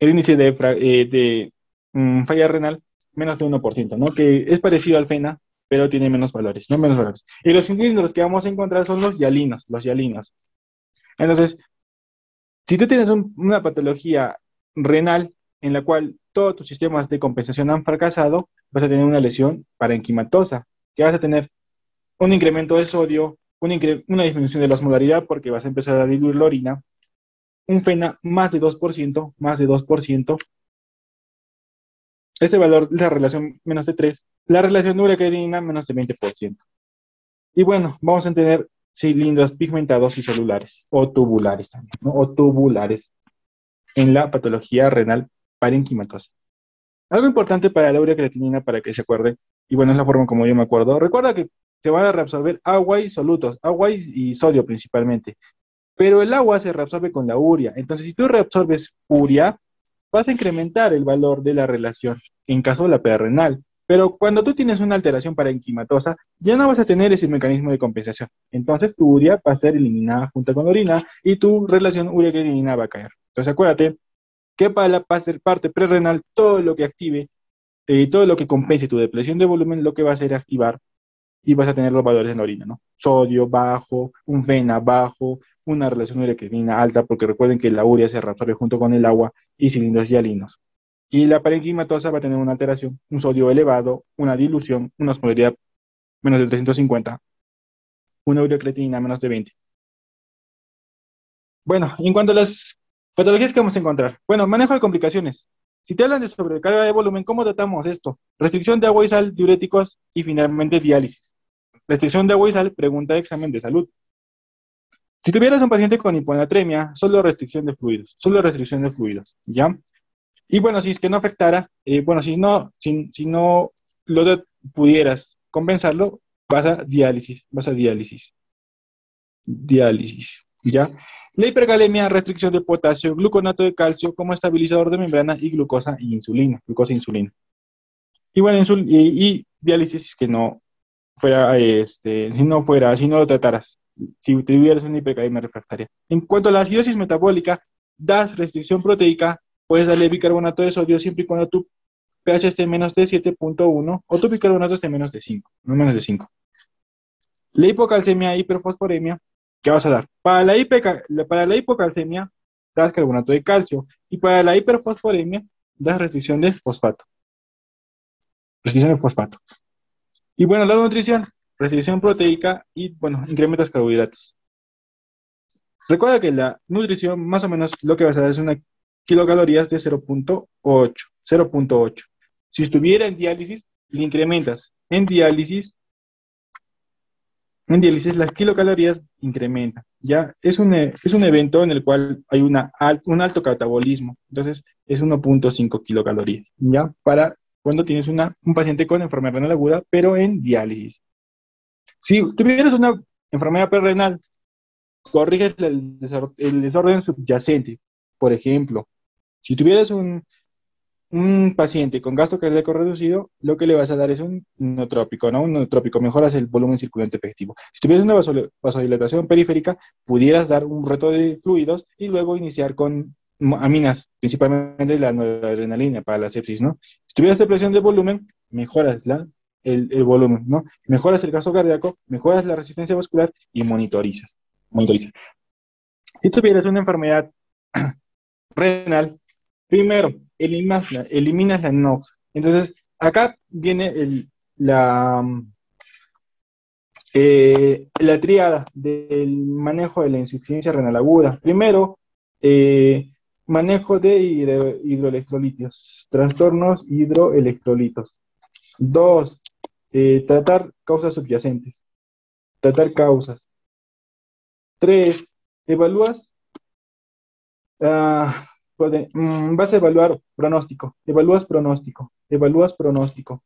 el índice de, eh, mm, falla renal menos de 1%, ¿no? que es parecido al FENA, pero tiene menos valores, no menos valores. Y los cilindros que vamos a encontrar son los yalinos, los yalinos. Entonces, si tú tienes una patología renal en la cual todos tus sistemas de compensación han fracasado, vas a tener una lesión parenquimatosa, que vas a tener un incremento de sodio, una, una disminución de la osmolaridad porque vas a empezar a diluir la orina, un FENA más de 2%, más de 2%, ese valor, la relación menos de 3, la relación de creatinina menos de 20%. Y bueno, vamos a tener cilindros pigmentados y celulares, o tubulares también, o tubulares, en la patología renal parenquimatosa. Algo importante para la creatinina, para que se acuerde, y bueno, es la forma como yo me acuerdo, recuerda que se van a reabsorber agua y solutos, agua y sodio principalmente, pero el agua se reabsorbe con la uria, entonces si tú reabsorbes uria, vas a incrementar el valor de la relación en caso de la renal. Pero cuando tú tienes una alteración parenquimatosa, ya no vas a tener ese mecanismo de compensación. Entonces tu urea va a ser eliminada junto con la orina y tu relación urea-creatinina va a caer. Entonces acuérdate que para la parte prerrenal, todo lo que active, y eh, todo lo que compense tu depresión de volumen, lo que va a hacer activar y vas a tener los valores en la orina, ¿no? Sodio bajo, un vena bajo, una relación urea-creatinina alta, porque recuerden que la urea se reabsorbe junto con el agua y cilindros hialinos. Y la parenquimatosa va a tener una alteración, un sodio elevado, una dilución, una osmolaridad menos de 350. Una ureocreatinina menos de 20. Bueno, en cuanto a las patologías que vamos a encontrar. Bueno, manejo de complicaciones. Si te hablan de sobrecarga de volumen, ¿cómo tratamos esto? Restricción de agua y sal, diuréticos y finalmente diálisis. Restricción de agua y sal, pregunta de examen de salud. Si tuvieras un paciente con hiponatremia, solo restricción de fluidos, solo restricción de fluidos, ¿ya? Y bueno, si es que no afectara, eh, bueno, si no, si, no lo pudieras compensarlo, vas a diálisis, vas a diálisis. Diálisis, ¿ya? La hipercalemia, restricción de potasio, gluconato de calcio como estabilizador de membrana y glucosa e insulina, glucosa e insulina. Y bueno, y, diálisis que no fuera, este, si no fuera, si no lo trataras, si tuvieras una hipercalemia refractaria. En cuanto a la acidosis metabólica, das restricción proteica, puedes darle bicarbonato de sodio siempre y cuando tu pH esté menos de 7.1 o tu bicarbonato esté menos de 5, no menos de 5. La hipocalcemia, hiperfosforemia, ¿qué vas a dar? Para la, para la hipocalcemia, das carbonato de calcio y para la hiperfosforemia, das restricción de fosfato. Restricción de fosfato. Y bueno, la nutrición, restricción proteica y, bueno, incrementas carbohidratos. Recuerda que la nutrición, más o menos, lo que vas a dar es una kilocalorías de 0.8. 0.8. Si estuviera en diálisis, le incrementas. En diálisis, en diálisis las kilocalorías incrementan. Ya es un, es un evento en el cual hay una, un alto catabolismo. Entonces, es 1.5 kilocalorías. Ya para cuando tienes una, un paciente con enfermedad renal aguda, pero en diálisis. Si tuvieras una enfermedad perrenal, corriges el, desorden subyacente. Por ejemplo, si tuvieras un, paciente con gasto cardíaco reducido, lo que le vas a dar es un nootrópico, ¿no? Un nootrópico, mejoras el volumen circulante efectivo. Si tuvieras una vasodilatación periférica, pudieras dar un reto de fluidos y luego iniciar con aminas, principalmente la adrenalina para la sepsis, ¿no? Si tuvieras depresión de volumen, mejoras la, el, volumen, ¿no? Mejoras el gasto cardíaco, mejoras la resistencia vascular y monitorizas. monitorizas. Si tuvieras una enfermedad [CLEARS THROAT] renal, primero, eliminas la, eliminas la NOx. Entonces, acá viene la, eh, la triada del manejo de la insuficiencia renal aguda. Primero, eh, manejo de hidroelectrolitos, trastornos hidroelectrolitos. Dos, eh, tratar causas subyacentes, tratar causas. Tres, evalúas ah, Mm, vas a evaluar pronóstico, evalúas pronóstico, evalúas pronóstico.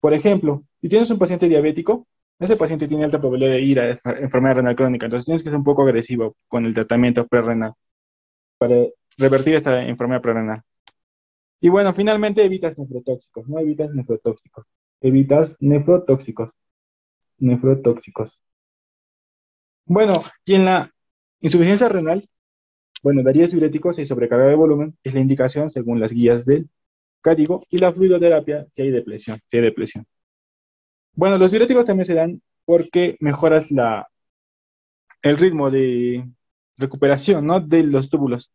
Por ejemplo, si tienes un paciente diabético, ese paciente tiene alta probabilidad de ir a enfermedad renal crónica, entonces tienes que ser un poco agresivo con el tratamiento prerrenal para revertir esta enfermedad prerrenal. Y bueno, finalmente evitas nefrotóxicos, no evitas nefrotóxicos, evitas nefrotóxicos, nefrotóxicos. Bueno, y en la insuficiencia renal, bueno, darías diuréticos y sobrecarga de volumen es la indicación según las guías del cádigo y la fluidoterapia si hay depresión, si hay depresión. Bueno, los diuréticos también se dan porque mejoras la, el ritmo de recuperación ¿no? de los túbulos.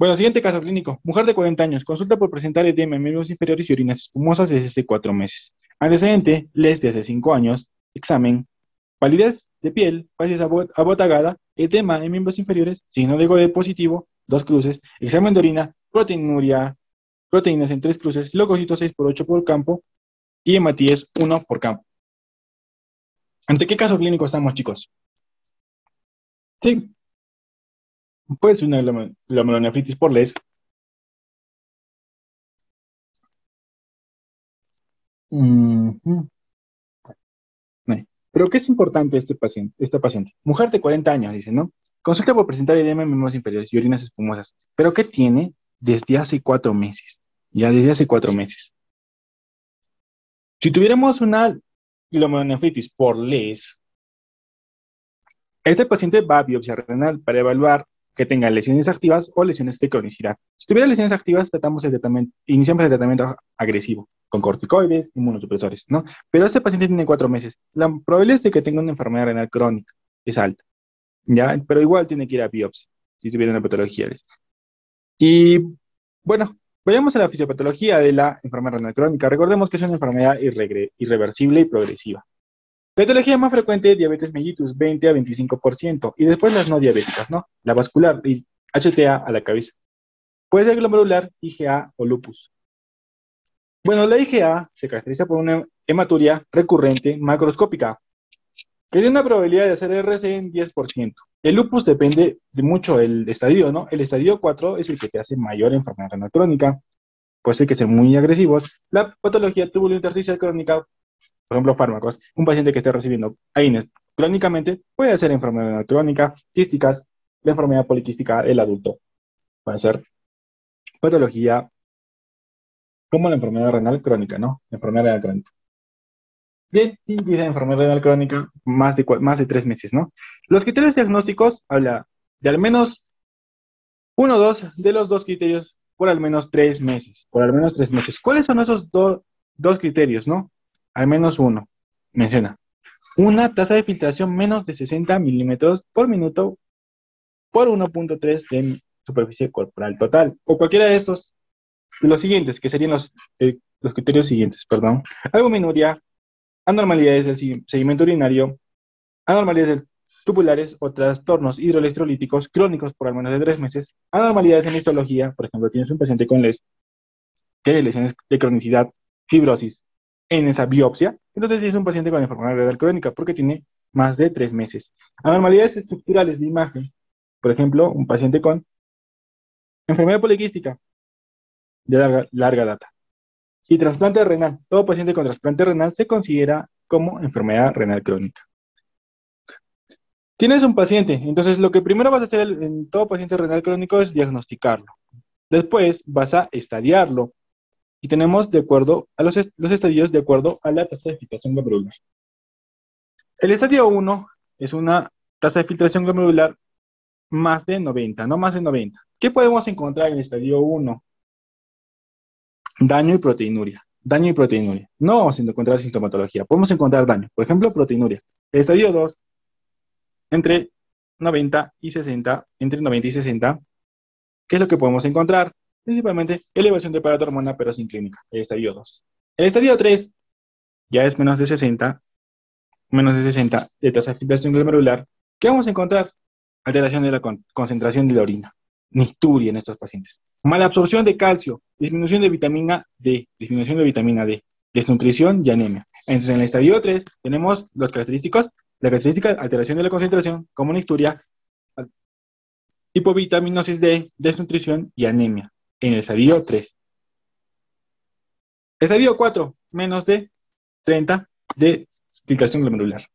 Bueno, siguiente caso clínico. Mujer de 40 años. Consulta por presentar edema en miembros inferiores y orinas espumosas desde hace 4 meses. Antecedente, les de hace 5 años. Examen. Palidez de piel, fases abotagada, edema en miembros inferiores, signo de Gode positivo, dos cruces, examen de orina, proteinuria, proteínas en tres cruces, leucocitos 6 por 8 por campo y hematíes 1 por campo. ¿Ante qué caso clínico estamos, chicos? Sí. Pues una glomerulonefritis por les. Pero ¿qué es importante este paciente, esta paciente? Mujer de 40 años, dice, ¿no? Consulta por presentar edema en miembros inferiores y orinas espumosas. ¿Pero qué tiene desde hace cuatro meses? Ya desde hace cuatro meses. Si tuviéramos una glomerulonefritis por LES, este paciente va a biopsia renal para evaluar que tenga lesiones activas o lesiones de cronicidad. Si tuviera lesiones activas, tratamos el tratamiento, iniciamos el tratamiento agresivo con corticoides, inmunosupresores, ¿no? Pero este paciente tiene cuatro meses. La probabilidad de que tenga una enfermedad renal crónica es alta, ¿ya? Pero igual tiene que ir a biopsia si tuviera una patología. Y bueno, Vayamos a la fisiopatología de la enfermedad renal crónica. Recordemos que es una enfermedad irreversible y progresiva. La etiología más frecuente, diabetes mellitus, 20 a 25%, y después las no diabéticas, ¿no? La vascular y HTA a la cabeza. Puede ser glomerular, IgA o lupus. Bueno, la IgA se caracteriza por una hematuria recurrente macroscópica, que tiene una probabilidad de hacer RC en 10%. El lupus depende de mucho del estadio, ¿no? El estadio 4 es el que te hace mayor enfermedad renal crónica, puede ser que sean muy agresivos. La patología tubulointersticial crónica, por ejemplo, fármacos, un paciente que esté recibiendo AINES crónicamente puede hacer enfermedad crónica, quísticas, la enfermedad poliquística del adulto. Puede ser patología como la enfermedad renal crónica, ¿no? Enfermedad renal crónica. Bien, sí, dice enfermedad renal crónica, más de, más de tres meses, ¿no? Los criterios diagnósticos habla de al menos uno o dos de los dos criterios por al menos tres meses, por al menos tres meses. ¿Cuáles son esos dos criterios, no? Al menos uno, menciona. Una tasa de filtración menos de 60 milímetros por minuto por 1.3 de superficie corporal total, o cualquiera de estos, los siguientes, que serían los, eh, los criterios siguientes, perdón. Albuminuria, anormalidades del seguimiento urinario, anormalidades tubulares o trastornos hidroelectrolíticos crónicos por al menos de tres meses, anormalidades en histología, por ejemplo, tienes un paciente con les, que lesiones de cronicidad, fibrosis en esa biopsia, entonces es un paciente con enfermedad renal crónica porque tiene más de tres meses. Anormalidades estructurales de imagen, por ejemplo, un paciente con enfermedad poliquística de larga data. Y trasplante renal. Todo paciente con trasplante renal se considera como enfermedad renal crónica. Tienes un paciente, entonces lo que primero vas a hacer en todo paciente renal crónico es diagnosticarlo. Después vas a estadiarlo. Y tenemos de acuerdo a los, los estadios de acuerdo a la tasa de filtración glomerular. El estadio 1 es una tasa de filtración glomerular más de 90, no más de 90. ¿Qué podemos encontrar en el estadio 1? Daño y proteinuria. Daño y proteinuria. No vamos a encontrar sintomatología. Podemos encontrar daño. Por ejemplo, proteinuria. El estadio 2, entre 90 y 60, entre 90 y 60, ¿qué es lo que podemos encontrar? Principalmente elevación de paratormona, pero sin clínica. El estadio 2. El estadio 3 ya es menos de 60, menos de 60 de tasa de filtración glomerular. ¿Qué vamos a encontrar? Alteración de la concentración de la orina. Nisturia en estos pacientes. Mala absorción de calcio, disminución de vitamina D, disminución de vitamina D, desnutrición y anemia. Entonces, en el estadio 3 tenemos los característicos, la característica alteración de la concentración, como nicturia, hipovitaminosis D, desnutrición y anemia. En el estadio 3. Estadio 4, menos de 30 de filtración glomerular.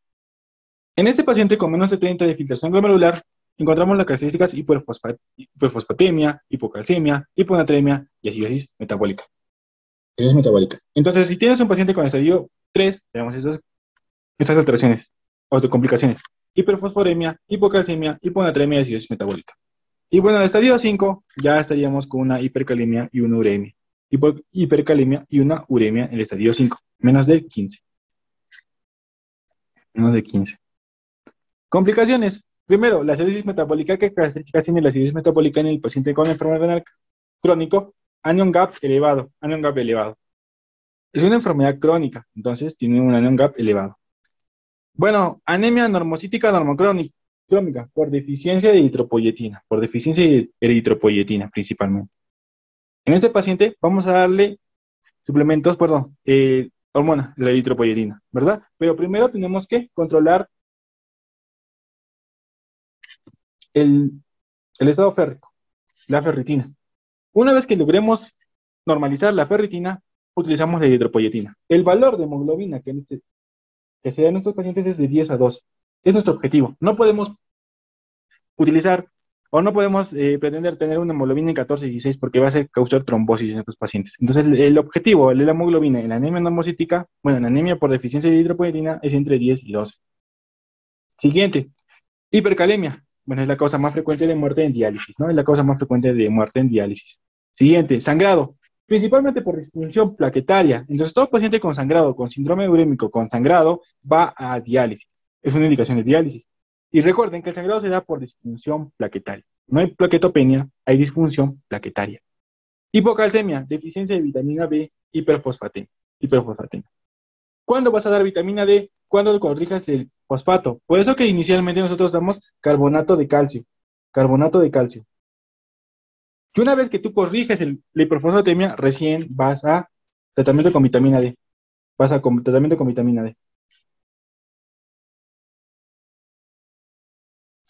En este paciente con menos de 30 de filtración glomerular, encontramos las características hiperfosfatemia, hipocalcemia, hiponatremia y acidosis metabólica. es metabólica. Entonces, si tienes un paciente con estadio 3, tenemos estas alteraciones o complicaciones. Hiperfosforemia, hipocalcemia, hiponatremia y acidosis metabólica. Y bueno, en el estadio 5 ya estaríamos con una hipercalemia y una uremia. hipercalemia y una uremia en el estadio 5, menos de 15. Menos de 15. Complicaciones. Primero, la acidosis metabólica, ¿qué características tiene la acidosis metabólica en el paciente con enfermedad renal crónico? Anion gap elevado, anion gap elevado. Es una enfermedad crónica, entonces tiene un anion gap elevado. Bueno, anemia normocítica normocrónica, por deficiencia de eritropoyetina, por deficiencia de eritropoyetina principalmente. En este paciente vamos a darle suplementos, perdón, eh, hormona, la eritropoyetina, ¿verdad? Pero primero tenemos que controlar el, estado férrico, la ferritina. Una vez que logremos normalizar la ferritina, utilizamos la hidropoyetina. El valor de hemoglobina que, este, que se da en estos pacientes es de 10 a 2. Es nuestro objetivo. No podemos utilizar o no podemos eh, pretender tener una hemoglobina en 14 y 16 porque va a ser causar trombosis en estos pacientes. Entonces, el, objetivo de la hemoglobina en la anemia normocítica, bueno, en anemia por deficiencia de hidropoyetina es entre 10 y 12. Siguiente, hipercalemia. Bueno, es la causa más frecuente de muerte en diálisis, ¿no? Es la causa más frecuente de muerte en diálisis. Siguiente, sangrado. Principalmente por disfunción plaquetaria. Entonces, todo paciente con sangrado, con síndrome urémico, con sangrado, va a diálisis. Es una indicación de diálisis. Y recuerden que el sangrado se da por disfunción plaquetaria. No hay plaquetopenia, hay disfunción plaquetaria. Hipocalcemia, deficiencia de vitamina B, hiperfosfatemia. hiperfosfatemia. ¿Cuándo vas a dar vitamina D? Cuando corrijas el fosfato. Por eso que inicialmente nosotros damos carbonato de calcio. Carbonato de calcio. Y una vez que tú corriges el, la hiperfosfatemia, recién vas a tratamiento con vitamina D. Vas a tratamiento con vitamina D.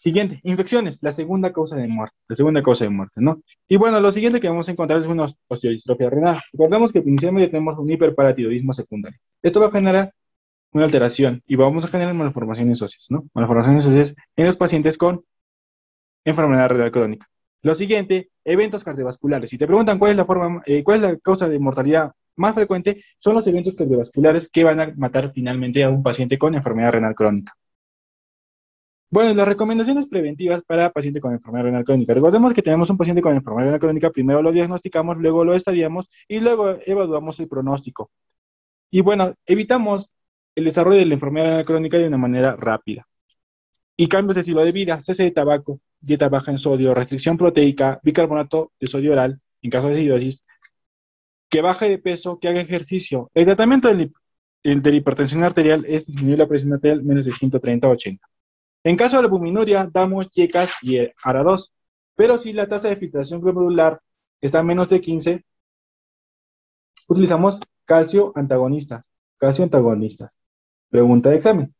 Siguiente, infecciones, la segunda causa de muerte, la segunda causa de muerte, ¿no? Y bueno, lo siguiente que vamos a encontrar es una osteodistrofia renal. Recordemos que inicialmente tenemos un hiperparatiroidismo secundario. Esto va a generar una alteración y vamos a generar malformaciones óseas, ¿no? Malformaciones óseas en los pacientes con enfermedad renal crónica. Lo siguiente, eventos cardiovasculares. Si te preguntan cuál es la forma, eh, cuál es la causa de mortalidad más frecuente, son los eventos cardiovasculares que van a matar finalmente a un paciente con enfermedad renal crónica. Bueno, las recomendaciones preventivas para paciente con enfermedad renal crónica. Recordemos que tenemos un paciente con enfermedad renal crónica, primero lo diagnosticamos, luego lo estadiamos y luego evaluamos el pronóstico. Y bueno, evitamos el desarrollo de la enfermedad renal crónica de una manera rápida. Y cambios de estilo de vida, cese de tabaco, dieta baja en sodio, restricción proteica, bicarbonato de sodio oral, en caso de acidosis, que baje de peso, que haga ejercicio. El tratamiento de la hipertensión arterial es disminuir la presión arterial menos de 130 a 80. En caso de la albuminuria, damos YECAS y ARA2. Pero si la tasa de filtración glomerular está menos de 15, utilizamos calcio antagonistas. Calcio antagonistas. Pregunta de examen.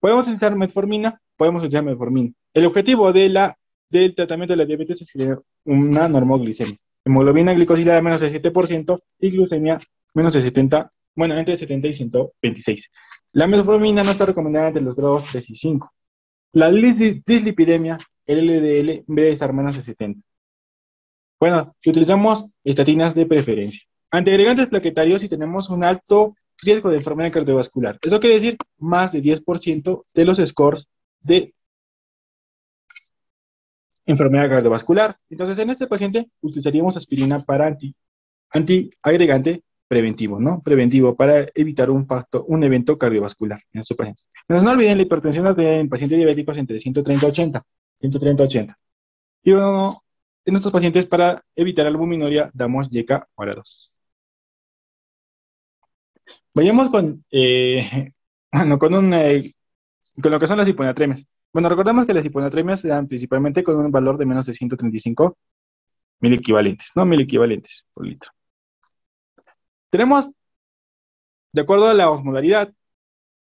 ¿Podemos utilizar metformina? Podemos utilizar metformina. El objetivo de la, del tratamiento de la diabetes es generar una normoglicemia. Hemoglobina glicosilada menos de 7% y glucemia menos de 70, bueno, entre 70 y 126. La metformina no está recomendada entre los grados 3 y 5. La dislipidemia, el LDL, debe estar menos de 70. Bueno, utilizamos estatinas de preferencia. Antiagregantes plaquetarios si tenemos un alto riesgo de enfermedad cardiovascular. Eso quiere decir más de 10% de los scores de enfermedad cardiovascular. Entonces, en este paciente utilizaríamos aspirina para anti, antiagregante preventivo, ¿no? Preventivo para evitar un, facto, un evento cardiovascular en estos pacientes. Pero no olviden la hipertensión en pacientes diabéticos entre 130 y 80. 130 80. Y bueno, en estos pacientes para evitar albuminoria damos YECA para 2. Vayamos con, eh, [LAUGHS] bueno, con, un, eh, con lo que son las hiponatremias. Bueno, recordemos que las hiponatremias se dan principalmente con un valor de menos de 135 mil equivalentes, no mil equivalentes por litro. Tenemos, de acuerdo a la osmolaridad,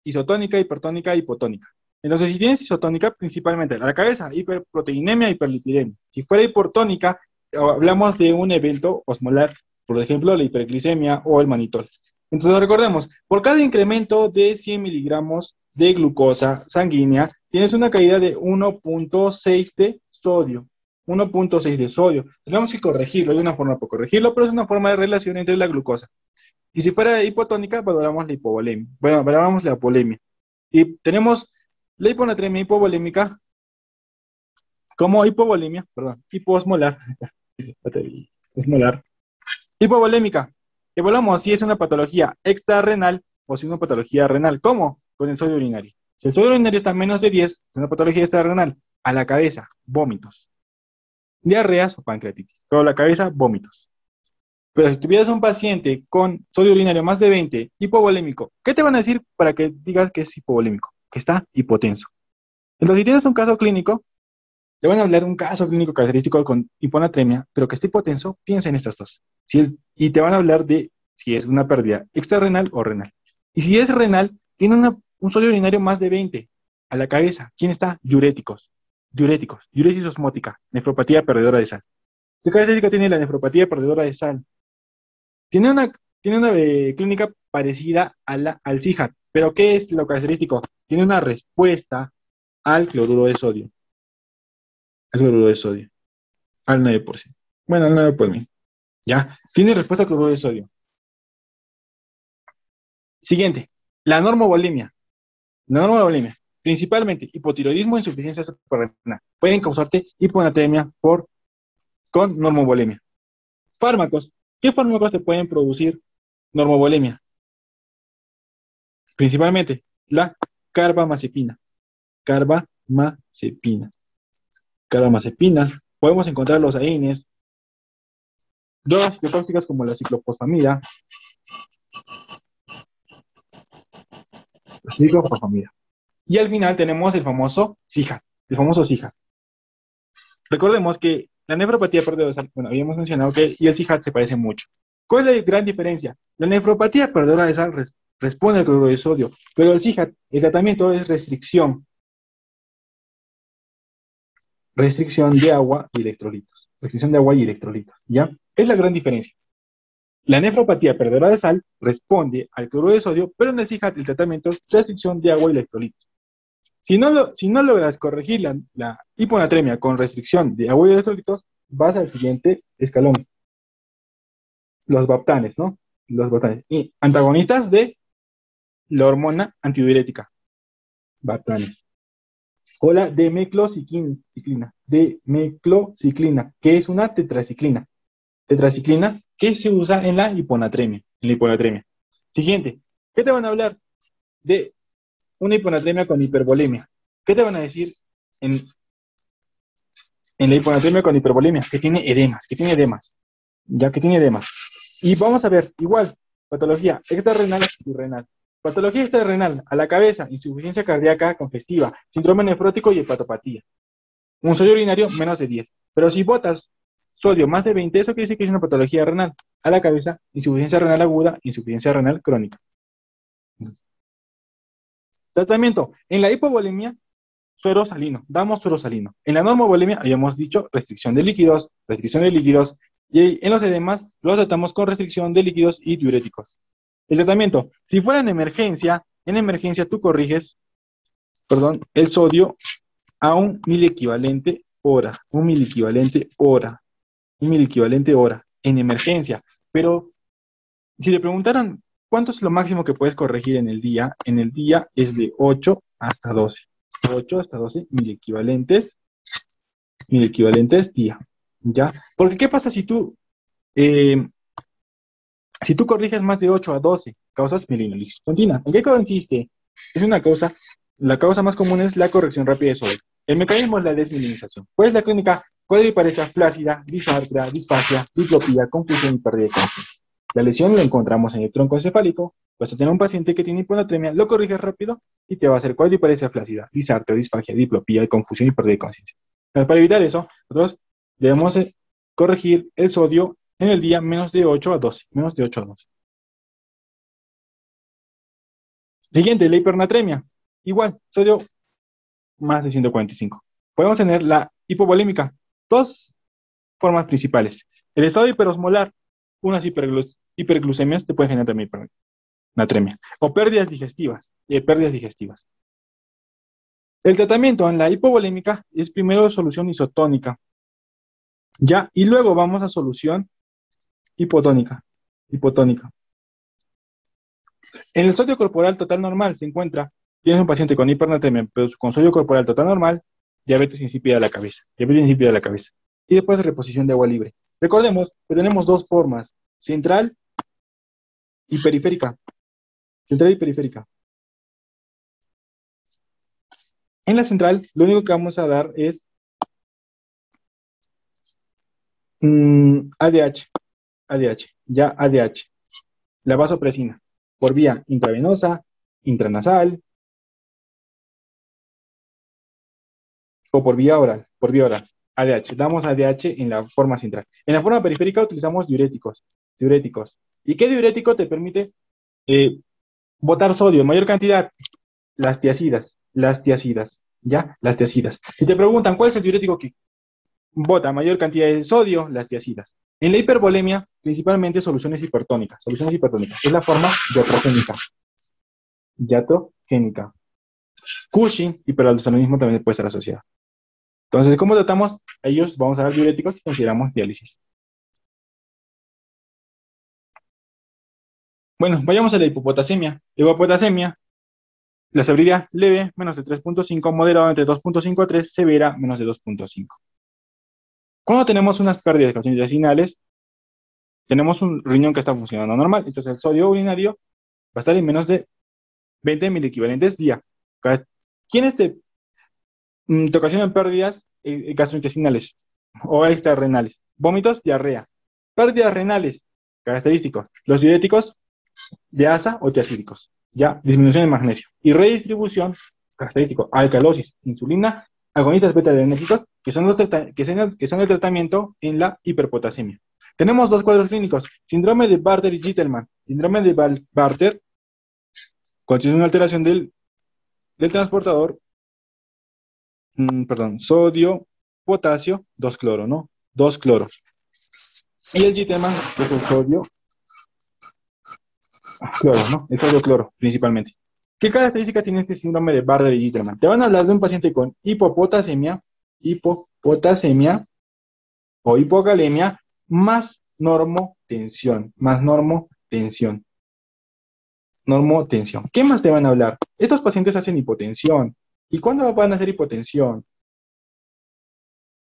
isotónica, hipertónica, hipotónica. Entonces, si tienes isotónica, principalmente la cabeza, hiperproteinemia, hiperlipidemia. Si fuera hipotónica, hablamos de un evento osmolar, por ejemplo, la hiperglicemia o el manitol. Entonces, recordemos, por cada incremento de 100 miligramos de glucosa sanguínea, tienes una caída de 1.6 de sodio. 1.6 de sodio. Tenemos que corregirlo, hay una forma para corregirlo, pero es una forma de relación entre la glucosa. Y si fuera hipotónica, valoramos la hipovolemia. Bueno, valoramos la apolemia. Y tenemos la hiponatremia hipovolémica como hipovolemia, perdón, hiposmolar. [LAUGHS] Osmolar. Hipovolémica. Evaluamos si es una patología extrarrenal o si es una patología renal. ¿Cómo? Con el sodio urinario. Si el sodio urinario está menos de 10, es una patología extrarrenal. A la cabeza, vómitos. Diarreas o pancreatitis. Pero a la cabeza, vómitos. Pero si tuvieras un paciente con sodio urinario más de 20, hipovolémico, ¿qué te van a decir para que digas que es hipovolémico? Que está hipotenso. Entonces, si tienes un caso clínico, te van a hablar de un caso clínico característico con hiponatremia, pero que está hipotenso, piensa en estas dos. y te van a hablar de si es una pérdida extrarrenal o renal. Y si es renal, tiene un sodio urinario más de 20 a la cabeza. ¿Quién está? Diuréticos. Diuréticos. Diuresis osmótica. Nefropatía perdedora de sal. ¿Qué característica tiene la nefropatía perdedora de sal? Tiene una, tiene una eh, clínica parecida a la, al CIJAT, pero ¿qué es lo característico? Tiene una respuesta al cloruro de sodio. Al cloruro de sodio. Al 9%. Bueno, al 9 por mí. ¿Ya? Tiene respuesta al cloruro de sodio. Siguiente, la normovolemia. La normovolemia, principalmente hipotiroidismo e insuficiencia suprarrenal. Pueden causarte hiponatremia por, con normovolemia. Fármacos. ¿Qué fármacos te pueden producir normovolemia? Principalmente la carbamazepina. Carbamazepina. Carbamazepina podemos encontrar los AINES, drogas ciclotóxicas como la ciclofosfamida, la ciclofosfamida. Y al final tenemos el famoso CIJA, el famoso CIJA. Recordemos que la nefropatía perdedora de sal, bueno, habíamos mencionado que y el CIJAT se parecen mucho. ¿Cuál es la gran diferencia? La nefropatía perdedora de sal responde al cloruro de sodio, pero el CIJAT, el tratamiento es restricción. Restricción de agua y electrolitos. Restricción de agua y electrolitos, ¿ya? Es la gran diferencia. La nefropatía perdedora de sal responde al cloruro de sodio, pero en el CIJAT el tratamiento es restricción de agua y electrolitos. Si no, si no logras corregir la, hiponatremia con restricción de agua y electrolitos, vas al siguiente escalón. Los baptanes, ¿no? Los baptanes. Y antagonistas de la hormona antidiurética. Baptanes. O la demeclociclina. Demeclociclina, que es una tetraciclina. Tetraciclina que se usa en la hiponatremia. En la hiponatremia. Siguiente. ¿Qué te van a hablar? De una hiponatremia con hipervolemia. ¿Qué te van a decir en, en la hiponatremia con hipervolemia? Que tiene edemas, que tiene edemas, ya que tiene edemas. Y vamos a ver, igual, patología extrarrenal y renal. Patología extrarrenal, a la cabeza, insuficiencia cardíaca congestiva, síndrome nefrótico y hepatopatía. Un sodio urinario menos de 10. Pero si botas sodio más de 20, eso quiere decir que es una patología renal. A la cabeza, insuficiencia renal aguda, insuficiencia renal crónica. Tratamiento. En la hipovolemia, suero salino. Damos suero salino. En la normovolemia, habíamos dicho restricción de líquidos, restricción de líquidos. Y en los edemas, los tratamos con restricción de líquidos y diuréticos. El tratamiento. Si fuera en emergencia, en emergencia tú corriges, perdón, el sodio a un mil equivalente hora. Un mil equivalente hora. Un mil equivalente hora. En emergencia. Pero si le preguntaran ¿Cuánto es lo máximo que puedes corregir en el día? En el día es de 8 hasta 12. 8 hasta 12 mil equivalentes, mil equivalentes día. ¿Ya? Porque ¿qué pasa si tú, eh, si tú corriges más de 8 a 12? Causas melinolisis continua. ¿En qué consiste? Es una causa, la causa más común es la corrección rápida de sodio. El mecanismo es la desmilinización. ¿Cuál es la clínica? Puede parecer flácida, disartria, disfasia, diplopía, confusión y pérdida de conciencia. La lesión la encontramos en el tronco encefálico. A tener un paciente que tiene hiponatremia, lo corriges rápido y te va a hacer cuadriparesia flácida, disartria, disfagia, diplopía, confusión y pérdida de conciencia. Para evitar eso, nosotros debemos eh, corregir el sodio en el día menos de 8 a 12. Menos de 8 a 12. Siguiente, la hipernatremia. Igual, sodio más de 145. Podemos tener la hipovolémica. Dos formas principales. El estado hiperosmolar, unas hiperglucemias hiperglucemias te pueden generar también hipernatremia. O pérdidas digestivas, eh, pérdidas digestivas. El tratamiento en la hipovolémica es primero solución isotónica. Ya, y luego vamos a solución hipotónica. Hipotónica. En el sodio corporal total normal se encuentra, tienes un paciente con hipernatremia, pero con sodio corporal total normal, diabetes insípida de la cabeza. Diabetes insípida de la cabeza. Y después reposición de agua libre. Recordemos que tenemos dos formas, central y periférica. Central y periférica. En la central, lo único que vamos a dar es ADH, ADH, ya ADH, la vasopresina, por vía intravenosa, intranasal o por vía oral, por vía oral. ADH, damos ADH en la forma central. En la forma periférica utilizamos diuréticos, diuréticos. ¿Y qué diurético te permite eh, botar sodio en mayor cantidad? Las tiacidas, las tiacidas, ¿ya? Las tiacidas. Si te preguntan cuál es el diurético que bota mayor cantidad de sodio, las tiacidas. En la hipervolemia, principalmente soluciones hipertónicas, soluciones hipertónicas. Es la forma diatrogénica. Diatrogénica. Cushing, hiperaldosteronismo también puede ser asociado. Entonces, ¿cómo tratamos? Ellos vamos a dar diuréticos y consideramos diálisis. Bueno, vayamos a la hipopotasemia. Hipopotasemia, la severidad leve, menos de 3.5, moderado entre 2.5 a 3, severa, menos de 2.5. Cuando tenemos unas pérdidas de intestinales, tenemos un riñón que está funcionando normal, entonces el sodio urinario va a estar en menos de 20 mil equivalentes día. ¿Quiénes te, mm, te ocasionan pérdidas gastrointestinales? o extrarrenales. Vómitos, diarrea. Pérdidas renales, característicos. Los diuréticos de asa o tiacídicos. Ya, disminución de magnesio. Y redistribución, característico, alcalosis, insulina, agonistas beta-adrenérgicos, que, son los que, son, que son el tratamiento en la hiperpotasemia. Tenemos dos cuadros clínicos, síndrome de Barter y Gittelman. Síndrome de Barter consiste en una alteración del, del transportador, mm, perdón, sodio, potasio, 2-cloro, ¿no? 2-cloro. Y el Gittelman es el sodio, cloro, ¿no? El sodio cloro, principalmente. ¿Qué características tiene este síndrome de Barter y Gittelman? Te van a hablar de un paciente con hipopotasemia, hipopotasemia o hipocalemia más normotensión, más normotensión. Normotensión. ¿Qué más te van a hablar? Estos pacientes hacen hipotensión. ¿Y cuándo van a hacer hipotensión?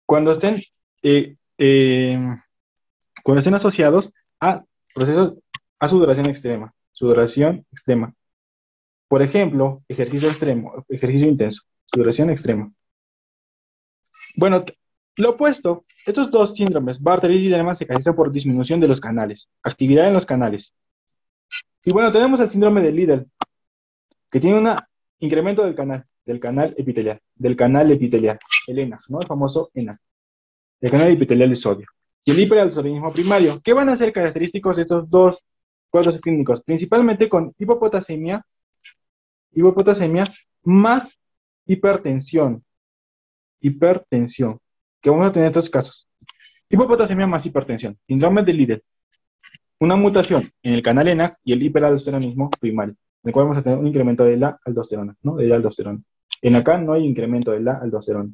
Cuando estén, eh, eh, cuando estén asociados a procesos, a sudoración extrema. Sudoración extrema. Por ejemplo, ejercicio extremo, ejercicio intenso, sudoración extrema. Bueno, lo opuesto, estos dos síndromes, Bartter y Gilderman, se caracterizan por disminución de los canales, actividad en los canales. Y bueno, tenemos el síndrome de Lidl, que tiene un incremento del canal, del canal epitelial, del canal epitelial, el ENAC, ¿no? El famoso ENAC, el canal epitelial de sodio. Y el hiperaldosteronismo primario. ¿Qué van a ser característicos de estos dos cuadros clínicos? Principalmente con hipopotasemia, hipopotasemia más hipertensión, hipertensión que vamos a tener estos casos. Hipopotasemia más hipertensión, síndrome de Lidl, una mutación en el canal ENAC y el hiperaldosteronismo primario, en el cual vamos a tener un incremento de la aldosterona, ¿no? De la aldosterona. En acá no hay incremento de la aldosterona.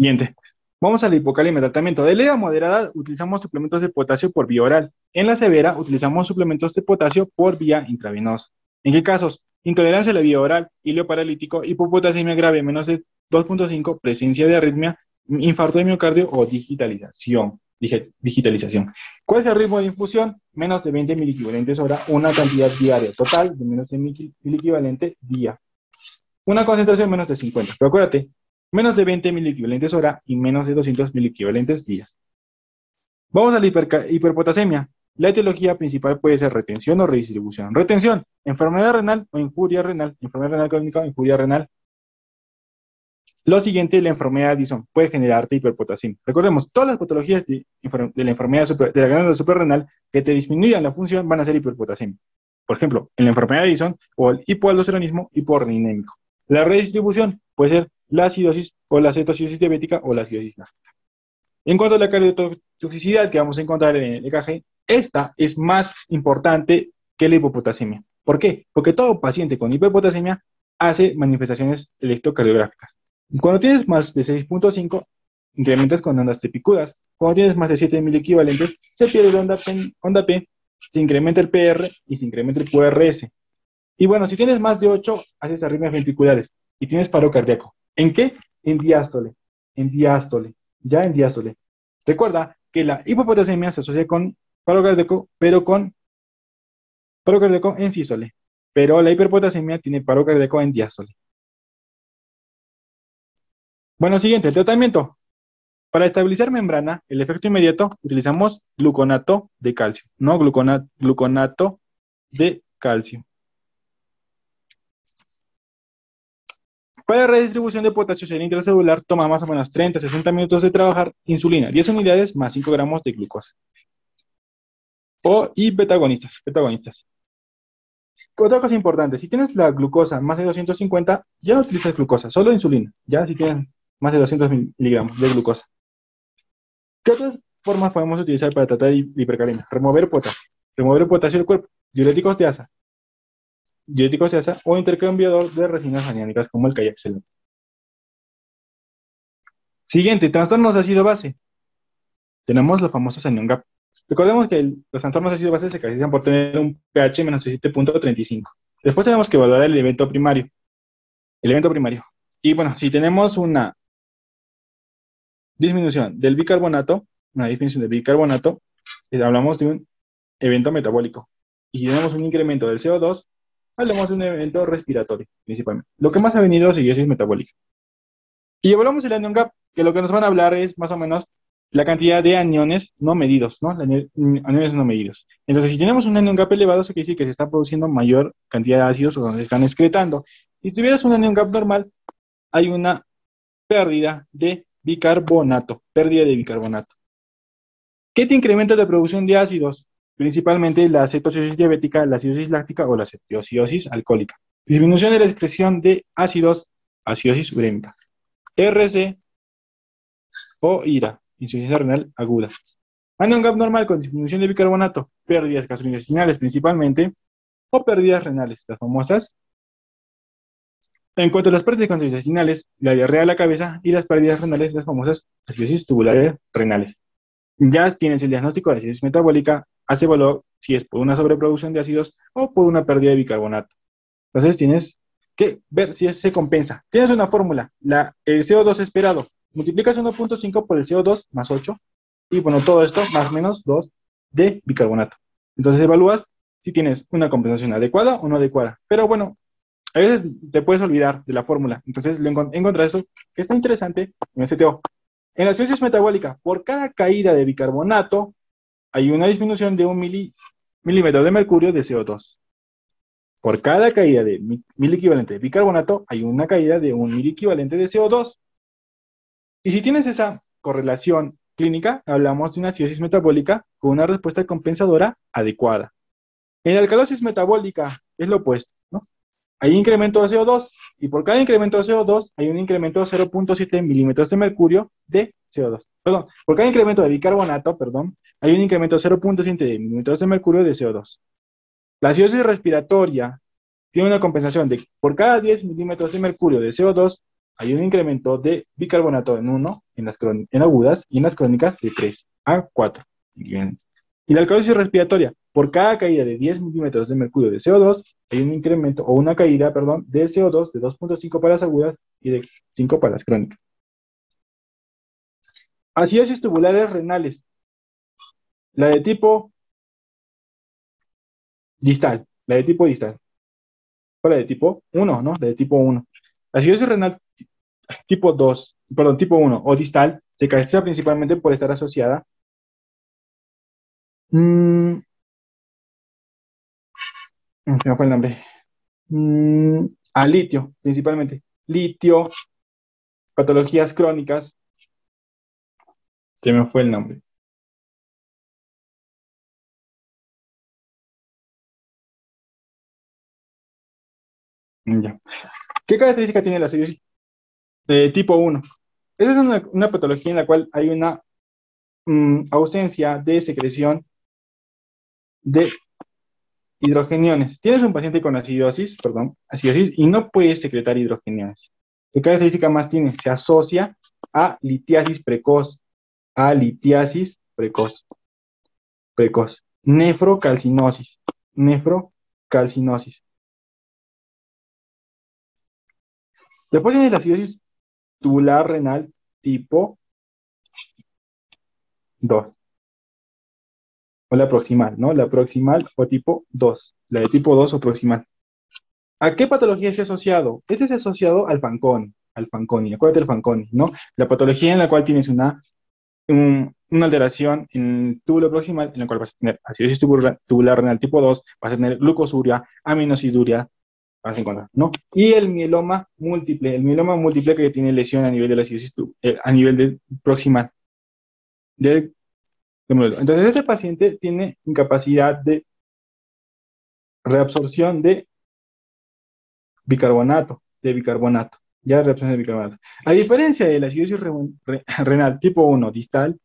Siguiente. Vamos a la hipocalemia, tratamiento de leve moderada, utilizamos suplementos de potasio por vía oral. En la severa, utilizamos suplementos de potasio por vía intravenosa. ¿En qué casos? Intolerancia a la vía oral, hilo paralítico, hipopotasemia grave menos de 2.5, presencia de arritmia, infarto de miocardio o digitalización. digitalización. ¿Cuál es el ritmo de infusión? Menos de 20 equivalentes hora, una cantidad diaria total de menos de equivalente día. Una concentración menos de 50. Pero acuérdate, menos de 20 equivalentes hora y menos de 200 equivalentes días. Vamos a la hiperpotasemia. La etiología principal puede ser retención o redistribución. Retención, enfermedad renal o injuria renal, enfermedad renal crónica o injuria renal. Lo siguiente, la enfermedad de Addison puede generarte hiperpotasemia. Recordemos, todas las patologías de, la enfermedad de la glándula suprarrenal que te disminuyan la función van a ser hiperpotasemia. Por ejemplo, en la enfermedad de Addison o el hipoaldosteronismo hiporninémico. La redistribución puede ser la acidosis o la cetocidosis diabética o la acidosis gástrica. En cuanto a la cardiotoxicidad que vamos a encontrar en el EKG, esta es más importante que la hipopotasemia. ¿Por qué? Porque todo paciente con hipopotasemia hace manifestaciones electrocardiográficas. Cuando tienes más de 6.5, incrementas con ondas picudas. Cuando tienes más de 7.000 equivalentes, se pierde la onda P, onda P, se incrementa el PR y se incrementa el QRS. Y bueno, si tienes más de 8, haces arritmias ventriculares y tienes paro cardíaco. ¿En qué? En diástole. En diástole. Ya en diástole. Recuerda que la hipopotasemia se asocia con paro cardíaco, pero con paro cardíaco en sístole. Pero la hiperpotasemia tiene paro cardíaco en diástole. Bueno, siguiente, el tratamiento. Para estabilizar membrana, el efecto inmediato, utilizamos gluconato de calcio, no gluconato de calcio. Para la redistribución de potasio sería intracelular toma más o menos 30 60 minutos de trabajar insulina, 10 unidades más 5 gramos de glucosa. O, y betagonistas, betagonistas. Otra cosa importante, si tienes la glucosa más de 250, ya no utilizas glucosa, solo insulina, ya si tienes más de 200 miligramos de glucosa. ¿Qué otras formas podemos utilizar para tratar hipercalemia? Remover potasio, remover potasio del cuerpo, diuréticos de asa, diurético asa o intercambiador de resinas aniónicas como el excelente. Siguiente, trastornos de ácido base. Tenemos los famosos anion gap. Recordemos que los trastornos de ácido base se caracterizan por tener un pH menos 7.35. Después tenemos que evaluar el evento primario. El evento primario. Y bueno, si tenemos una disminución del bicarbonato, una disminución del bicarbonato, eh, hablamos de un evento metabólico. Y si tenemos un incremento del CO2, hablamos de un evento respiratorio, principalmente. Lo que más ha venido es acidosis metabólica. Y hablamos del anion gap, que lo que nos van a hablar es más o menos la cantidad de aniones no medidos, ¿no? Aniones no medidos. Entonces, si tenemos un anion gap elevado, eso quiere decir que se está produciendo mayor cantidad de ácidos o se están excretando. Si tuvieras un anion gap normal, hay una pérdida de bicarbonato, pérdida de bicarbonato. ¿Qué te incrementa la producción de ácidos? Principalmente la cetosis diabética, la acidosis láctica o la cetosis alcohólica. Disminución de la excreción de ácidos, acidosis urémica. RC o IRA, insuficiencia renal aguda. Anion gap normal con disminución de bicarbonato, pérdidas gastrointestinales principalmente, o pérdidas renales, las famosas. En cuanto a las pérdidas gastrointestinales, la diarrea de la cabeza y las pérdidas renales, las famosas acidosis tubulares renales. Ya tienes el diagnóstico de acidosis metabólica, hace valor si es por una sobreproducción de ácidos o por una pérdida de bicarbonato. Entonces tienes que ver si se compensa. Tienes una fórmula, la, el CO2 esperado, multiplicas 1.5 por el CO2 más 8, y bueno, todo esto más menos 2 de bicarbonato. Entonces evalúas si tienes una compensación adecuada o no adecuada. Pero bueno, a veces te puedes olvidar de la fórmula. Entonces lo eso que está interesante en el CTO. En la acidosis metabólica, por cada caída de bicarbonato, hay una disminución de un milímetro de mercurio de CO2. Por cada caída de mil equivalente de bicarbonato, hay una caída de un mil equivalente de CO2. Y si tienes esa correlación clínica, hablamos de una acidosis metabólica con una respuesta compensadora adecuada. En la alcalosis metabólica es lo opuesto, ¿no? Hay incremento de CO2 y por cada incremento de CO2 hay un incremento de 0.7 milímetros de mercurio de CO2. Perdón, por cada incremento de bicarbonato, perdón, hay un incremento de 0.7 milímetros de mercurio de CO2. La acidosis respiratoria tiene una compensación de por cada 10 milímetros de mercurio de CO2 hay un incremento de bicarbonato en 1 en en agudas y en las crónicas de 3 a 4. Y la alcalosis respiratoria, por cada caída de 10 milímetros de mercurio de CO2, hay un incremento o una caída, perdón, de CO2 de 2.5 para las agudas y de 5 para las crónicas. Acidosis tubulares renales. La de tipo distal, la de tipo distal. O la de tipo 1, ¿no? La de tipo 1. La acidosis renal tipo 2, perdón, tipo 1 o distal se caracteriza principalmente por estar asociada mm, se me fue el nombre. Mm, a litio, principalmente. Litio, patologías crónicas. Se me fue el nombre. Ya. ¿Qué característica tiene la acidosis tipo 1? Esa es una, patología en la cual hay una mm, ausencia de secreción de hidrogeniones. Tienes un paciente con acidosis, perdón, acidosis, y no puedes secretar hidrogeniones. ¿Qué característica más tiene? Se asocia a litiasis precoz, a litiasis precoz, precoz, nefrocalcinosis, nefrocalcinosis. Después tiene la acidosis tubular renal tipo 2. O la proximal, ¿no? La proximal o tipo 2. La de tipo 2 o proximal. ¿A qué patología es asociado? Este es asociado al Fanconi, al Fanconi, acuérdate del Fanconi, ¿no? La patología en la cual tienes una, una alteración en el túbulo proximal, en la cual vas a tener acidosis tubular renal tipo 2, vas a tener glucosuria, aminosiduria, vas a encontrar, ¿no? Y el mieloma múltiple, el mieloma múltiple que tiene lesión a nivel de la acidosis, eh, a nivel del proximal. Del, Entonces, este paciente tiene incapacidad de reabsorción de bicarbonato, de bicarbonato, ya reabsorción de bicarbonato. A diferencia de la acidosis [LAUGHS] renal tipo 1 distal,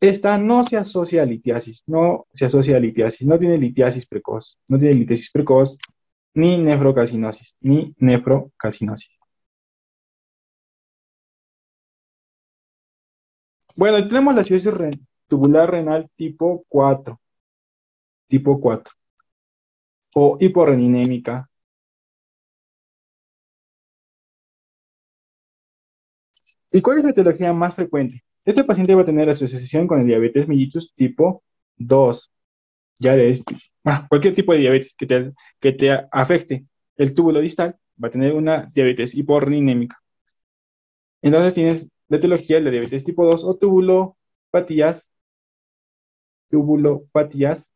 esta no se asocia a litiasis, no se asocia a litiasis, no tiene litiasis precoz, no tiene litiasis precoz, ni nefrocalcinosis, ni nefrocalcinosis. Bueno, tenemos la acidosis tubular renal tipo 4, tipo 4, o hiporreninémica. ¿Y cuál es la etiología más frecuente? Este paciente va a tener asociación con el diabetes mellitus tipo 2. Ya es ah, cualquier tipo de diabetes que te, que te afecte el túbulo distal va a tener una diabetes hiporninémica. Entonces tienes la etiología de la diabetes tipo 2 o tubulopatías, tubulopatías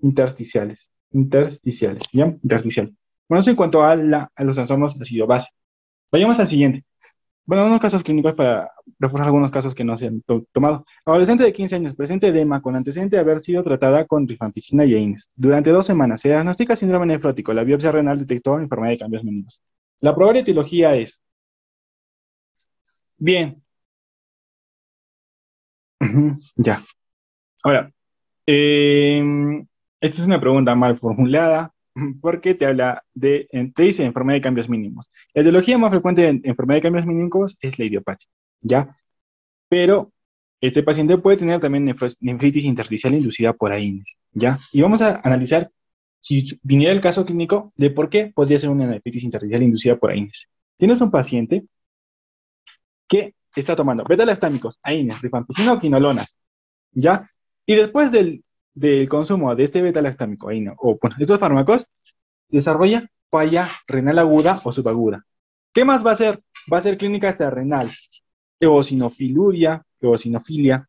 intersticiales, intersticiales, ¿ya? Intersticial. Bueno, eso en cuanto a, la, a los trastornos ácido-base. Vayamos al siguiente. Bueno, unos casos clínicos para reforzar algunos casos que no se han tomado. Adolescente de 15 años, presente edema con antecedente de haber sido tratada con rifampicina y. Durante dos semanas se diagnostica síndrome nefrótico. La biopsia renal detectó enfermedad de cambios mínimos. La probable etiología es... Bien. ya. Ahora, em, esta es una pregunta mal formulada [LAUGHS] porque te habla de, te dice enfermedad de cambios mínimos. La etiología más frecuente de enfermedad de cambios mínimos es la idiopatía, ¿ya? Pero este paciente puede tener también nefritis intersticial inducida por AINES, ¿ya? Y vamos a analizar, si viniera el caso clínico, de por qué podría ser una nefritis intersticial inducida por AINES. Tienes un paciente que está tomando beta-lactámicos, AINES, rifampicina o quinolonas, ¿ya? Y después del del consumo de este beta-lactámico o bueno, estos fármacos, desarrolla falla renal aguda o subaguda. ¿Qué más va a ser? Va a ser clínica extrarrenal, eosinofiluria, eosinofilia,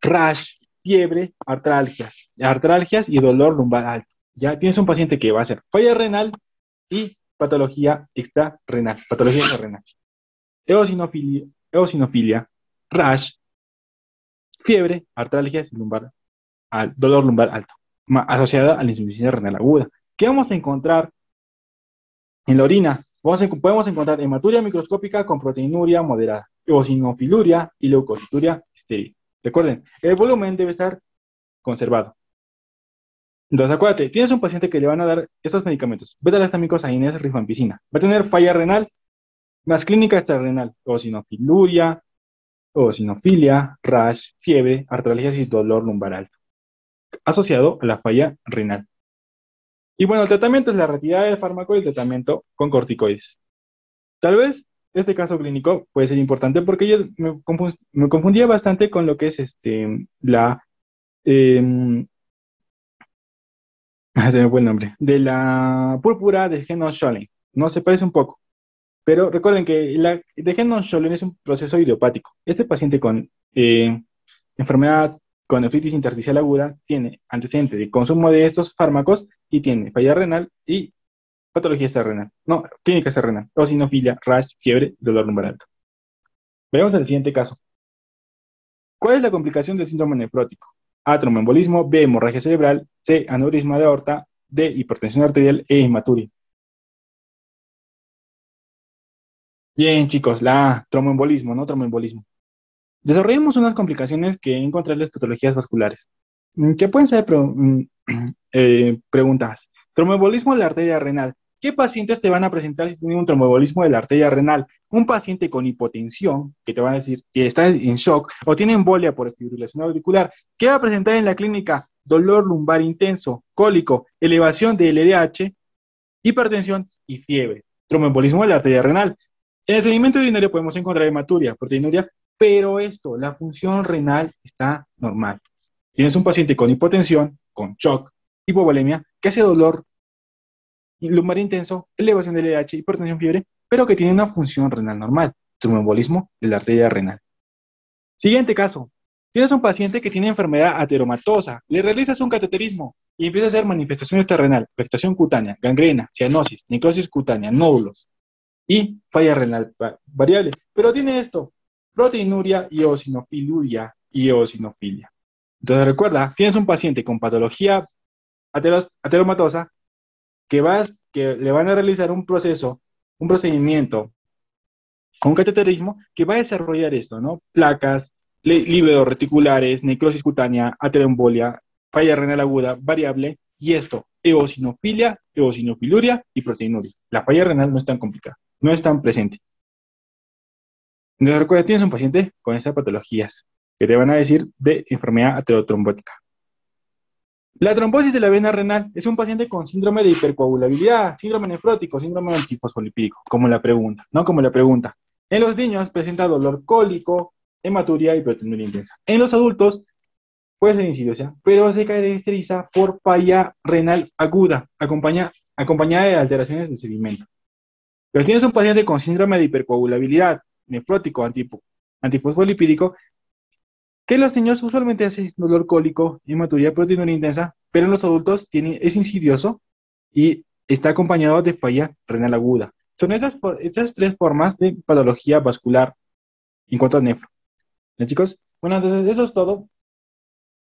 rash, fiebre, artralgias, artralgias y dolor lumbar alto. Ya tienes un paciente que va a ser falla renal y patología extrarrenal, patología extrarrenal. Eosinofilia, eosinofilia, rash, fiebre, artralgias y al, dolor lumbar alto, asociada a la insuficiencia renal aguda. ¿Qué vamos a encontrar en la orina? podemos encontrar hematuria microscópica con proteinuria moderada, eosinofiluria y leucocituria estéril. Recuerden, el volumen debe estar conservado. Entonces, acuérdate, tienes un paciente que le van a dar estos medicamentos, beta-lactámicos, AINES, rifampicina. Va a tener falla renal, más clínica extrarrenal, eosinofiluria, sinofilia, rash, fiebre, artralgias y dolor lumbar alto, asociado a la falla renal. Y bueno, el tratamiento es la retirada del fármaco y el tratamiento con corticoides. Tal vez este caso clínico puede ser importante porque yo me, confundía bastante con lo que es este, la... Em, [LAUGHS] se me fue el nombre. De la púrpura de Genos No se parece un poco. Pero recuerden que la Degenolon es un proceso idiopático. Este paciente con eh, enfermedad con nefritis intersticial aguda tiene antecedente de consumo de estos fármacos y tiene falla renal y patología renal. No, clínica renal, osinofilia, rash, fiebre, dolor lumbar alto. Veamos el siguiente caso. ¿Cuál es la complicación del síndrome nefrótico? A, tromboembolismo, B, hemorragia cerebral, C, aneurisma de aorta, D, hipertensión arterial e hematuria. Bien, chicos, la tromboembolismo, ¿no? Tromboembolismo. Desarrollamos unas complicaciones que encontrarles patologías vasculares. Mm, ¿Qué pueden ser mm, [CLEARS THROAT] eh, preguntas? Tromboembolismo de la arteria renal. ¿Qué pacientes te van a presentar si tienen un tromboembolismo de la arteria renal? Un paciente con hipotensión, que te van a decir que está en shock, o tiene embolia por fibrilación auricular. ¿Qué va a presentar en la clínica? Dolor lumbar intenso, cólico, elevación del LDH, hipertensión y fiebre. Tromboembolismo de la arteria renal. En el sedimento urinario podemos encontrar hematuria, proteinuria, pero esto, la función renal está normal. Tienes un paciente con hipotensión, con shock, hipovolemia, que hace dolor lumbar intenso, elevación del LH, hipertensión fiebre, pero que tiene una función renal normal, tromboembolismo de la arteria renal. Siguiente caso. Tienes un paciente que tiene enfermedad ateromatosa, le realizas un cateterismo y empieza a hacer manifestaciones terrenal, afectación cutánea, gangrena, cianosis, necrosis cutánea, nódulos, y falla renal variable. Pero tiene esto, proteinuria y eosinofiluria y eosinofilia. Entonces recuerda, tienes un paciente con patología ateromatosa que, vas, que le van a realizar un proceso, un procedimiento con cateterismo que va a desarrollar esto, ¿no? Placas, líbedos reticulares, necrosis cutánea, aterombolia, falla renal aguda, variable, y esto, eosinofilia, eosinofiluria y proteinuria. La falla renal no es tan complicada no están presentes. Entonces recuerda, tienes un paciente con esas patologías que te van a decir de enfermedad aterotrombótica. La trombosis de la vena renal es un paciente con síndrome de hipercoagulabilidad, síndrome nefrótico, síndrome antifosfolipídico, como la pregunta, ¿no? Como la pregunta. En los niños presenta dolor cólico, hematuria y proteinuria intensa. En los adultos puede ser insidiosa, pero se caracteriza por falla renal aguda, acompañada de alteraciones de sedimento. Los niños son pacientes con síndrome de hipercoagulabilidad, nefrótico, antifosfolipídico, que los niños usualmente hacen dolor cólico, hematuria, proteinuria intensa, pero en los adultos tiene, es insidioso y está acompañado de falla renal aguda. Son estas, estas tres formas de patología vascular en cuanto a nefro. ¿Ya, chicos? Bueno, entonces eso es todo